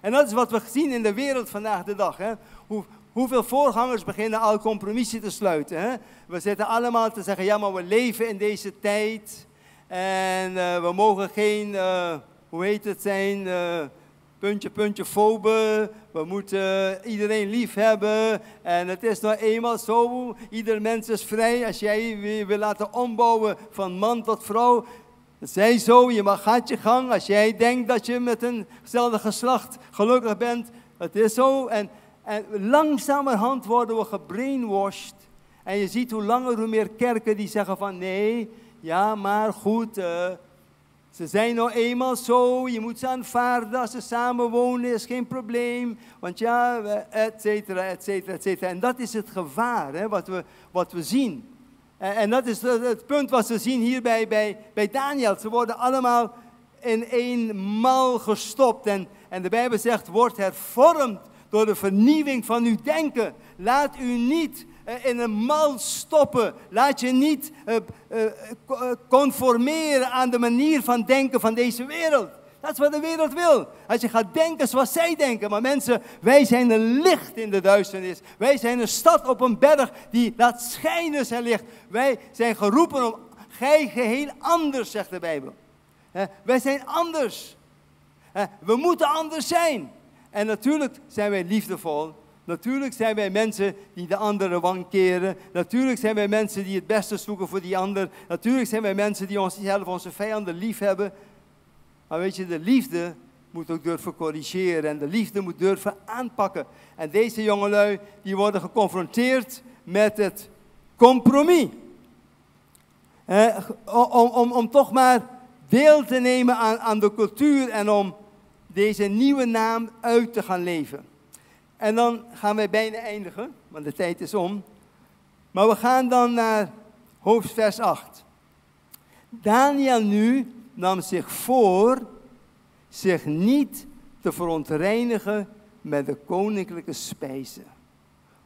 En dat is wat we zien in de wereld vandaag de dag. Hè? Hoe, hoeveel voorgangers beginnen al compromissen te sluiten. Hè? We zitten allemaal te zeggen, ja maar we leven in deze tijd. En uh, we mogen geen, uh, hoe heet het zijn, uh, puntje, puntje, foben. We moeten iedereen lief hebben. En het is nou eenmaal zo, ieder mens is vrij. Als jij je wil laten ombouwen van man tot vrouw, zij zo, je mag gaat je gang. Als jij denkt dat je met een hetzelfde geslacht gelukkig bent, het is zo. En, en langzamerhand worden we gebrainwashed. En je ziet hoe langer hoe meer kerken die zeggen van nee, ja maar goed, uh, ze zijn nou eenmaal zo, je moet ze aanvaarden als ze samen wonen, is geen probleem. Want ja, et cetera, et cetera, et cetera. En dat is het gevaar hè, wat, we, wat we zien. En, en dat is het, punt wat we zien hier bij, bij, bij Daniel. Ze worden allemaal in één mal gestopt. En, en de Bijbel zegt, wordt hervormd door de vernieuwing van uw denken. Laat u niet eh, in een mal stoppen. Laat je niet uh, uh, conformeren aan de manier van denken van deze wereld. Dat is wat de wereld wil. Als je gaat denken zoals zij denken. Maar mensen, wij zijn een licht in de duisternis. Wij zijn een stad op een berg die laat schijnen zijn licht. Wij zijn geroepen om, gij geheel anders, zegt de Bijbel. wij zijn anders. we moeten anders zijn. En natuurlijk zijn wij liefdevol. Natuurlijk zijn wij mensen die de andere wang keren. Natuurlijk zijn wij mensen die het beste zoeken voor die ander. Natuurlijk zijn wij mensen die onszelf, onze vijanden lief hebben. Maar weet je, de liefde moet ook durven corrigeren en de liefde moet durven aanpakken. En deze jongelui, die worden geconfronteerd met het compromis. om, toch maar deel te nemen aan de cultuur en om deze nieuwe naam uit te gaan leven. En dan gaan wij bijna eindigen, want de tijd is om. Maar we gaan dan naar hoofdvers 8. Daniel nu nam zich voor zich niet te verontreinigen met de koninklijke spijzen.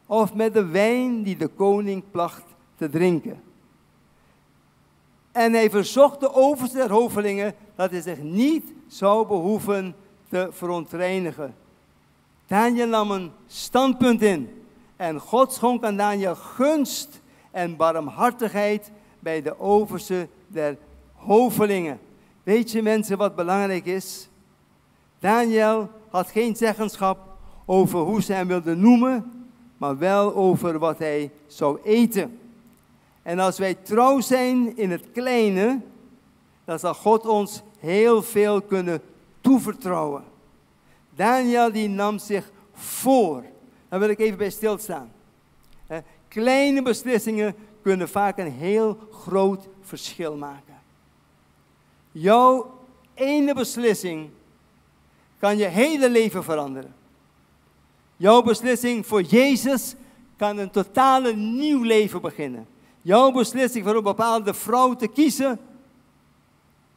Of met de wijn die de koning placht te drinken. En hij verzocht de overste der hovelingen dat hij zich niet zou behoeven te verontreinigen. Daniel nam een standpunt in. En God schonk aan Daniel gunst en barmhartigheid bij de overste der hovelingen. Weet je mensen wat belangrijk is? Daniel had geen zeggenschap over hoe ze hem wilden noemen, maar wel over wat hij zou eten. En als wij trouw zijn in het kleine, dan zal God ons heel veel kunnen toevertrouwen. Daniel die nam zich voor. Daar wil ik even bij stilstaan. Kleine beslissingen kunnen vaak een heel groot verschil maken. Jouw ene beslissing kan je hele leven veranderen. Jouw beslissing voor Jezus kan een totale nieuw leven beginnen. Jouw beslissing voor een bepaalde vrouw te kiezen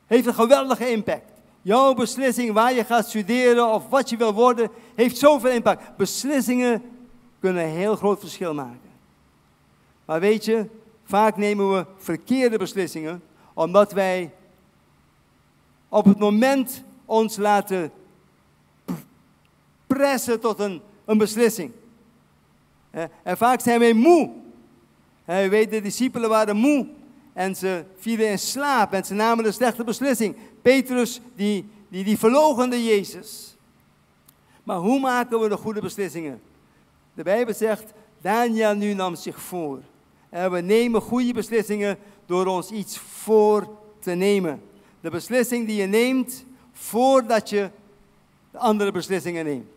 heeft een geweldige impact. Jouw beslissing waar je gaat studeren of wat je wil worden, heeft zoveel impact. Beslissingen kunnen een heel groot verschil maken. Maar weet je, vaak nemen we verkeerde beslissingen, omdat wij op het moment ons laten pressen tot een, een beslissing. En vaak zijn wij moe. En weet, de discipelen waren moe en ze vielen in slaap en ze namen een slechte beslissing. Petrus, die, die, die verlogende Jezus. Maar hoe maken we de goede beslissingen? De Bijbel zegt, Daniel nu nam zich voor. En we nemen goede beslissingen door ons iets voor te nemen. De beslissing die je neemt voordat je de andere beslissingen neemt.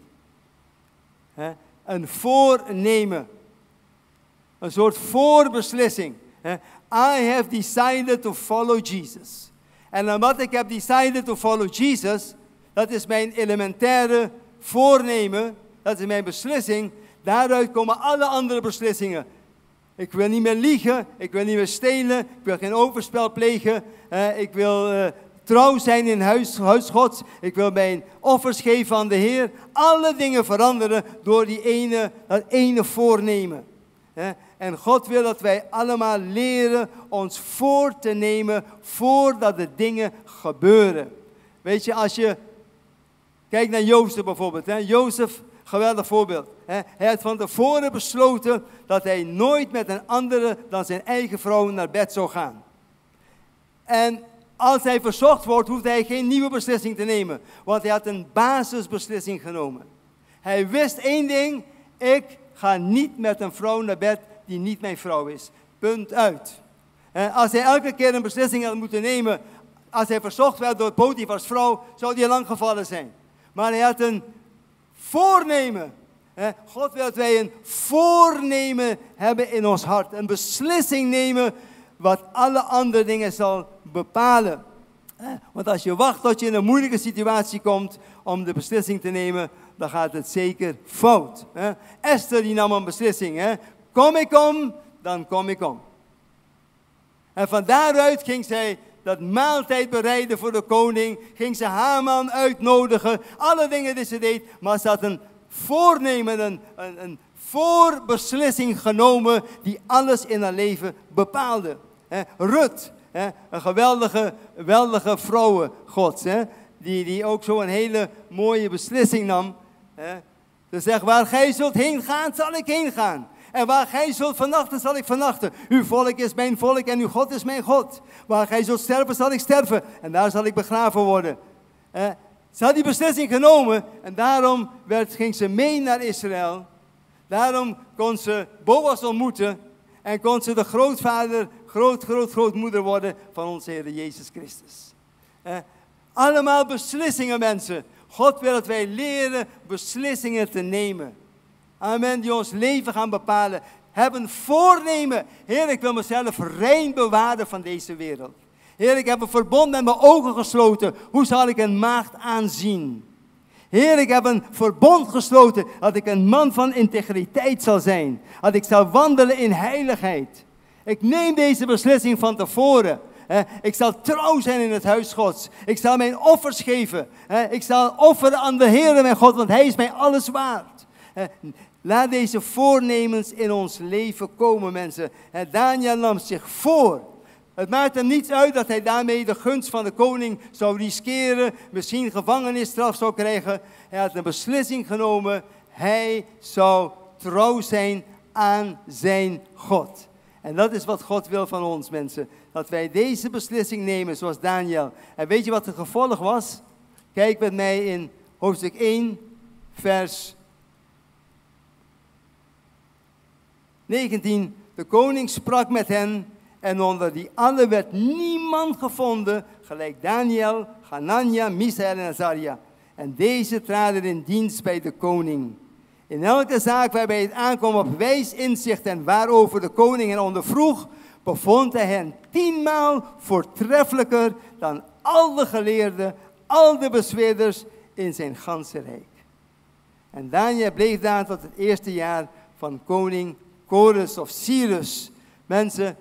Een voornemen. Een soort voorbeslissing. I have decided to follow Jesus. En omdat ik heb decided to follow Jesus, dat is mijn elementaire voornemen, dat is mijn beslissing. Daaruit komen alle andere beslissingen. Ik wil niet meer liegen, ik wil niet meer stelen, ik wil geen overspel plegen, eh, ik wil eh, trouw zijn in huis, Gods, ik wil mijn offers geven aan de Heer. Alle dingen veranderen door die ene, dat ene voornemen. hè. En God wil dat wij allemaal leren ons voor te nemen voordat de dingen gebeuren. Weet je, als je Kijk naar Jozef bijvoorbeeld. Hè. Jozef, geweldig voorbeeld. Hè. Hij had van tevoren besloten dat hij nooit met een andere dan zijn eigen vrouw naar bed zou gaan. En als hij verzocht wordt, hoeft hij geen nieuwe beslissing te nemen. Want hij had een basisbeslissing genomen. Hij wist één ding. Ik ga niet met een vrouw naar bed die niet mijn vrouw is. Punt uit. En als hij elke keer een beslissing had moeten nemen, als hij verzocht werd door Potifars vrouw, zou hij lang gevallen zijn. Maar hij had een voornemen. God wil dat wij een voornemen hebben in ons hart. Een beslissing nemen wat alle andere dingen zal bepalen. Want als je wacht tot je in een moeilijke situatie komt om de beslissing te nemen, dan gaat het zeker fout. Esther die nam een beslissing. Kom ik om, dan kom ik om. En van daaruit ging zij dat maaltijd bereiden voor de koning. Ging ze Haman uitnodigen. Alle dingen die ze deed. Maar ze had een voornemen, een, een, voorbeslissing genomen die alles in haar leven bepaalde. Hè, Rut, een geweldige, geweldige vrouw gods. Die, die ook zo een hele mooie beslissing nam. Ze zegt, waar gij zult heen gaan, zal ik heen gaan. En waar gij zult vernachten, zal ik vernachten. Uw volk is mijn volk en uw God is mijn God. Waar gij zult sterven, zal ik sterven. En daar zal ik begraven worden. Ze had die beslissing genomen en daarom werd, ging ze mee naar Israël. Daarom kon ze Boas ontmoeten en kon ze de grootvader, groot, groot, grootmoeder worden van onze Heer Jezus Christus. Eh, allemaal beslissingen, mensen. God wil dat wij leren beslissingen te nemen. Amen, die ons leven gaan bepalen. Hebben voornemen. Heer, ik wil mezelf rein bewaren van deze wereld. Heer, ik heb een verbond met mijn ogen gesloten. Hoe zal ik een maagd aanzien? Heer, ik heb een verbond gesloten dat ik een man van integriteit zal zijn. Dat ik zal wandelen in heiligheid. Ik neem deze beslissing van tevoren. Ik zal trouw zijn in het huis Gods. Ik zal mijn offers geven. Ik zal offeren aan de Heer, mijn God, want Hij is mij alles waard. Hè. Laat deze voornemens in ons leven komen, mensen. Hè, Daniel nam zich voor. Het maakt hem niets uit dat hij daarmee de gunst van de koning zou riskeren, misschien gevangenisstraf zou krijgen. Hij had een beslissing genomen. Hij zou trouw zijn aan zijn God. En dat is wat God wil van ons, mensen. Dat wij deze beslissing nemen, zoals Daniel. En weet je wat het gevolg was? Kijk met mij in hoofdstuk 1, vers 19. De koning sprak met hen en onder die allen werd niemand gevonden, gelijk Daniel, Hanania, Misael en Azaria. En deze traden in dienst bij de koning. In elke zaak waarbij het aankwam op wijs inzicht en waarover de koning hen ondervroeg, bevond hij hen tienmaal voortreffelijker dan al de geleerden, al de bezweerders in zijn ganse rijk. En Daniel bleef daar tot het eerste jaar van koning Chorus of Cyrus. Mensen,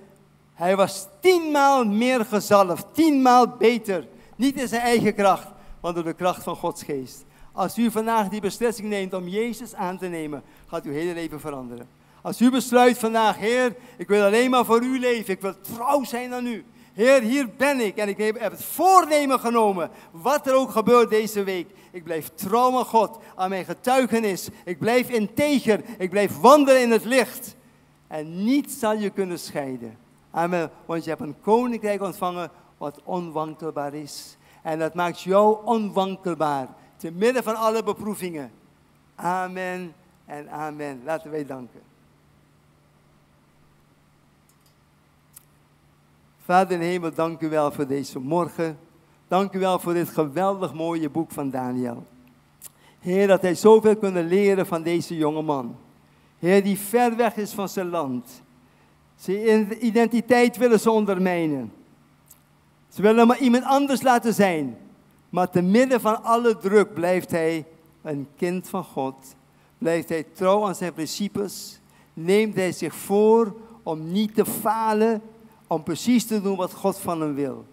hij was tienmaal meer gezalfd, tienmaal beter. Niet in zijn eigen kracht, maar door de kracht van Gods geest. Als u vandaag die beslissing neemt om Jezus aan te nemen, gaat uw hele leven veranderen. Als u besluit vandaag, Heer, ik wil alleen maar voor u leven, ik wil trouw zijn aan u. Heer, hier ben ik en ik heb het voornemen genomen, wat er ook gebeurt deze week. Ik blijf trouw aan God, aan mijn getuigenis. Ik blijf integer, ik blijf wandelen in het licht. En niets zal je kunnen scheiden. Amen. Want je hebt een koninkrijk ontvangen wat onwankelbaar is. En dat maakt jou onwankelbaar. Te midden van alle beproevingen. Amen en amen. Laten wij danken. Vader in hemel, dank u wel voor deze morgen. Dank u wel voor dit geweldig mooie boek van Daniel. Heer, dat hij zoveel kunnen leren van deze jonge man. Heer, die ver weg is van zijn land. Zijn identiteit willen ze ondermijnen. Ze willen maar iemand anders laten zijn. Maar te midden van alle druk blijft hij een kind van God. Blijft hij trouw aan zijn principes. Neemt hij zich voor om niet te falen. Om precies te doen wat God van hem wil.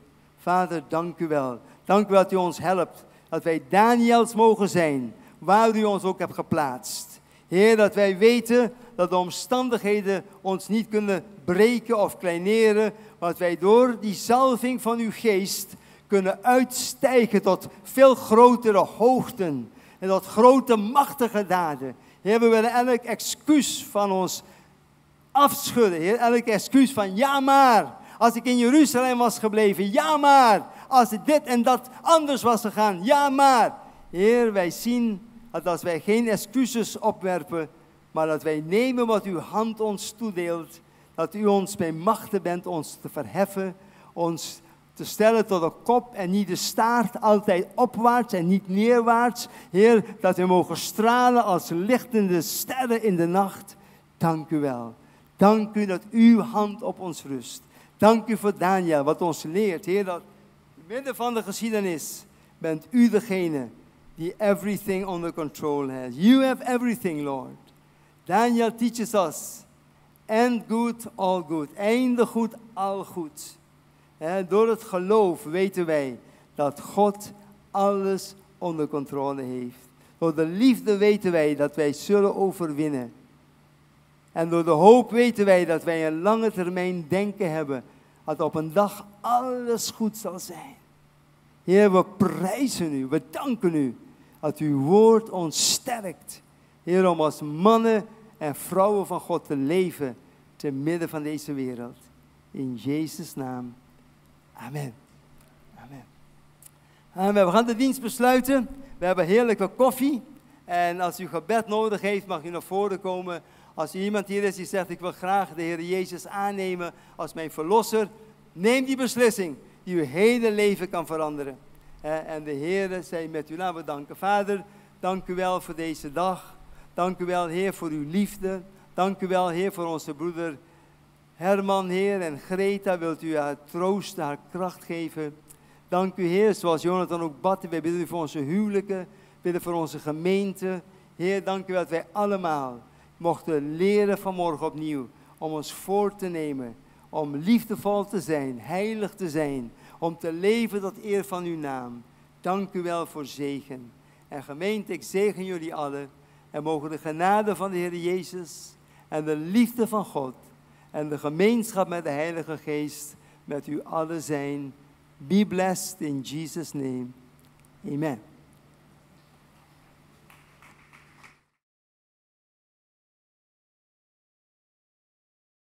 Vader, dank u wel. Dank u dat u ons helpt. Dat wij Daniels mogen zijn. Waar u ons ook hebt geplaatst. Heer, dat wij weten dat de omstandigheden ons niet kunnen breken of kleineren. Maar dat wij door die zalving van uw geest kunnen uitstijgen tot veel grotere hoogten. En tot grote, machtige daden. Heer, we willen elk excuus van ons afschudden. Heer, elk excuus van ja maar. Als ik in Jeruzalem was gebleven, ja maar. Als dit en dat anders was gegaan, ja maar. Heer, wij zien dat als wij geen excuses opwerpen, maar dat wij nemen wat uw hand ons toedeelt, dat u ons bij machten bent ons te verheffen, ons te stellen tot de kop en niet de staart, altijd opwaarts en niet neerwaarts. Heer, dat we mogen stralen als lichtende sterren in de nacht. Dank u wel. Dank u dat uw hand op ons rust. Dank u voor Daniel, wat ons leert, Heer, dat midden van de geschiedenis bent u degene die everything under control has. You have everything, Lord. Daniel teaches us, end good, all good. Einde goed, al goed. door het geloof weten wij dat God alles onder controle heeft. Door de liefde weten wij dat wij zullen overwinnen. En door de hoop weten wij dat wij een lange termijn denken hebben dat op een dag alles goed zal zijn. Heer, we prijzen u, we danken u dat uw woord ons sterkt. Heer, om als mannen en vrouwen van God te leven te midden van deze wereld. In Jezus' naam. Amen. Amen. Amen. We gaan de dienst besluiten. We hebben heerlijke koffie. En als u gebed nodig heeft, mag u naar voren komen. Als iemand hier is die zegt, ik wil graag de Heer Jezus aannemen als mijn verlosser. Neem die beslissing die uw hele leven kan veranderen. En de Heer zij met u. Laten we danken. Vader, dank u wel voor deze dag. Dank u wel, Heer, voor uw liefde. Dank u wel, Heer, voor onze broeder Herman, Heer, en Greta. Wilt u haar troost, haar kracht geven. Dank u, Heer, zoals Jonathan ook bad. Wij bidden u voor onze huwelijken, bidden voor onze gemeente. Heer, dank u wel dat wij allemaal mochten leren vanmorgen opnieuw om ons voor te nemen. Om liefdevol te zijn, heilig te zijn. Om te leven tot eer van uw naam. Dank u wel voor zegen. En gemeente, ik zegen jullie allen. En mogen de genade van de Heer Jezus en de liefde van God en de gemeenschap met de Heilige Geest met u allen zijn. Be blessed in Jesus' name. Amen.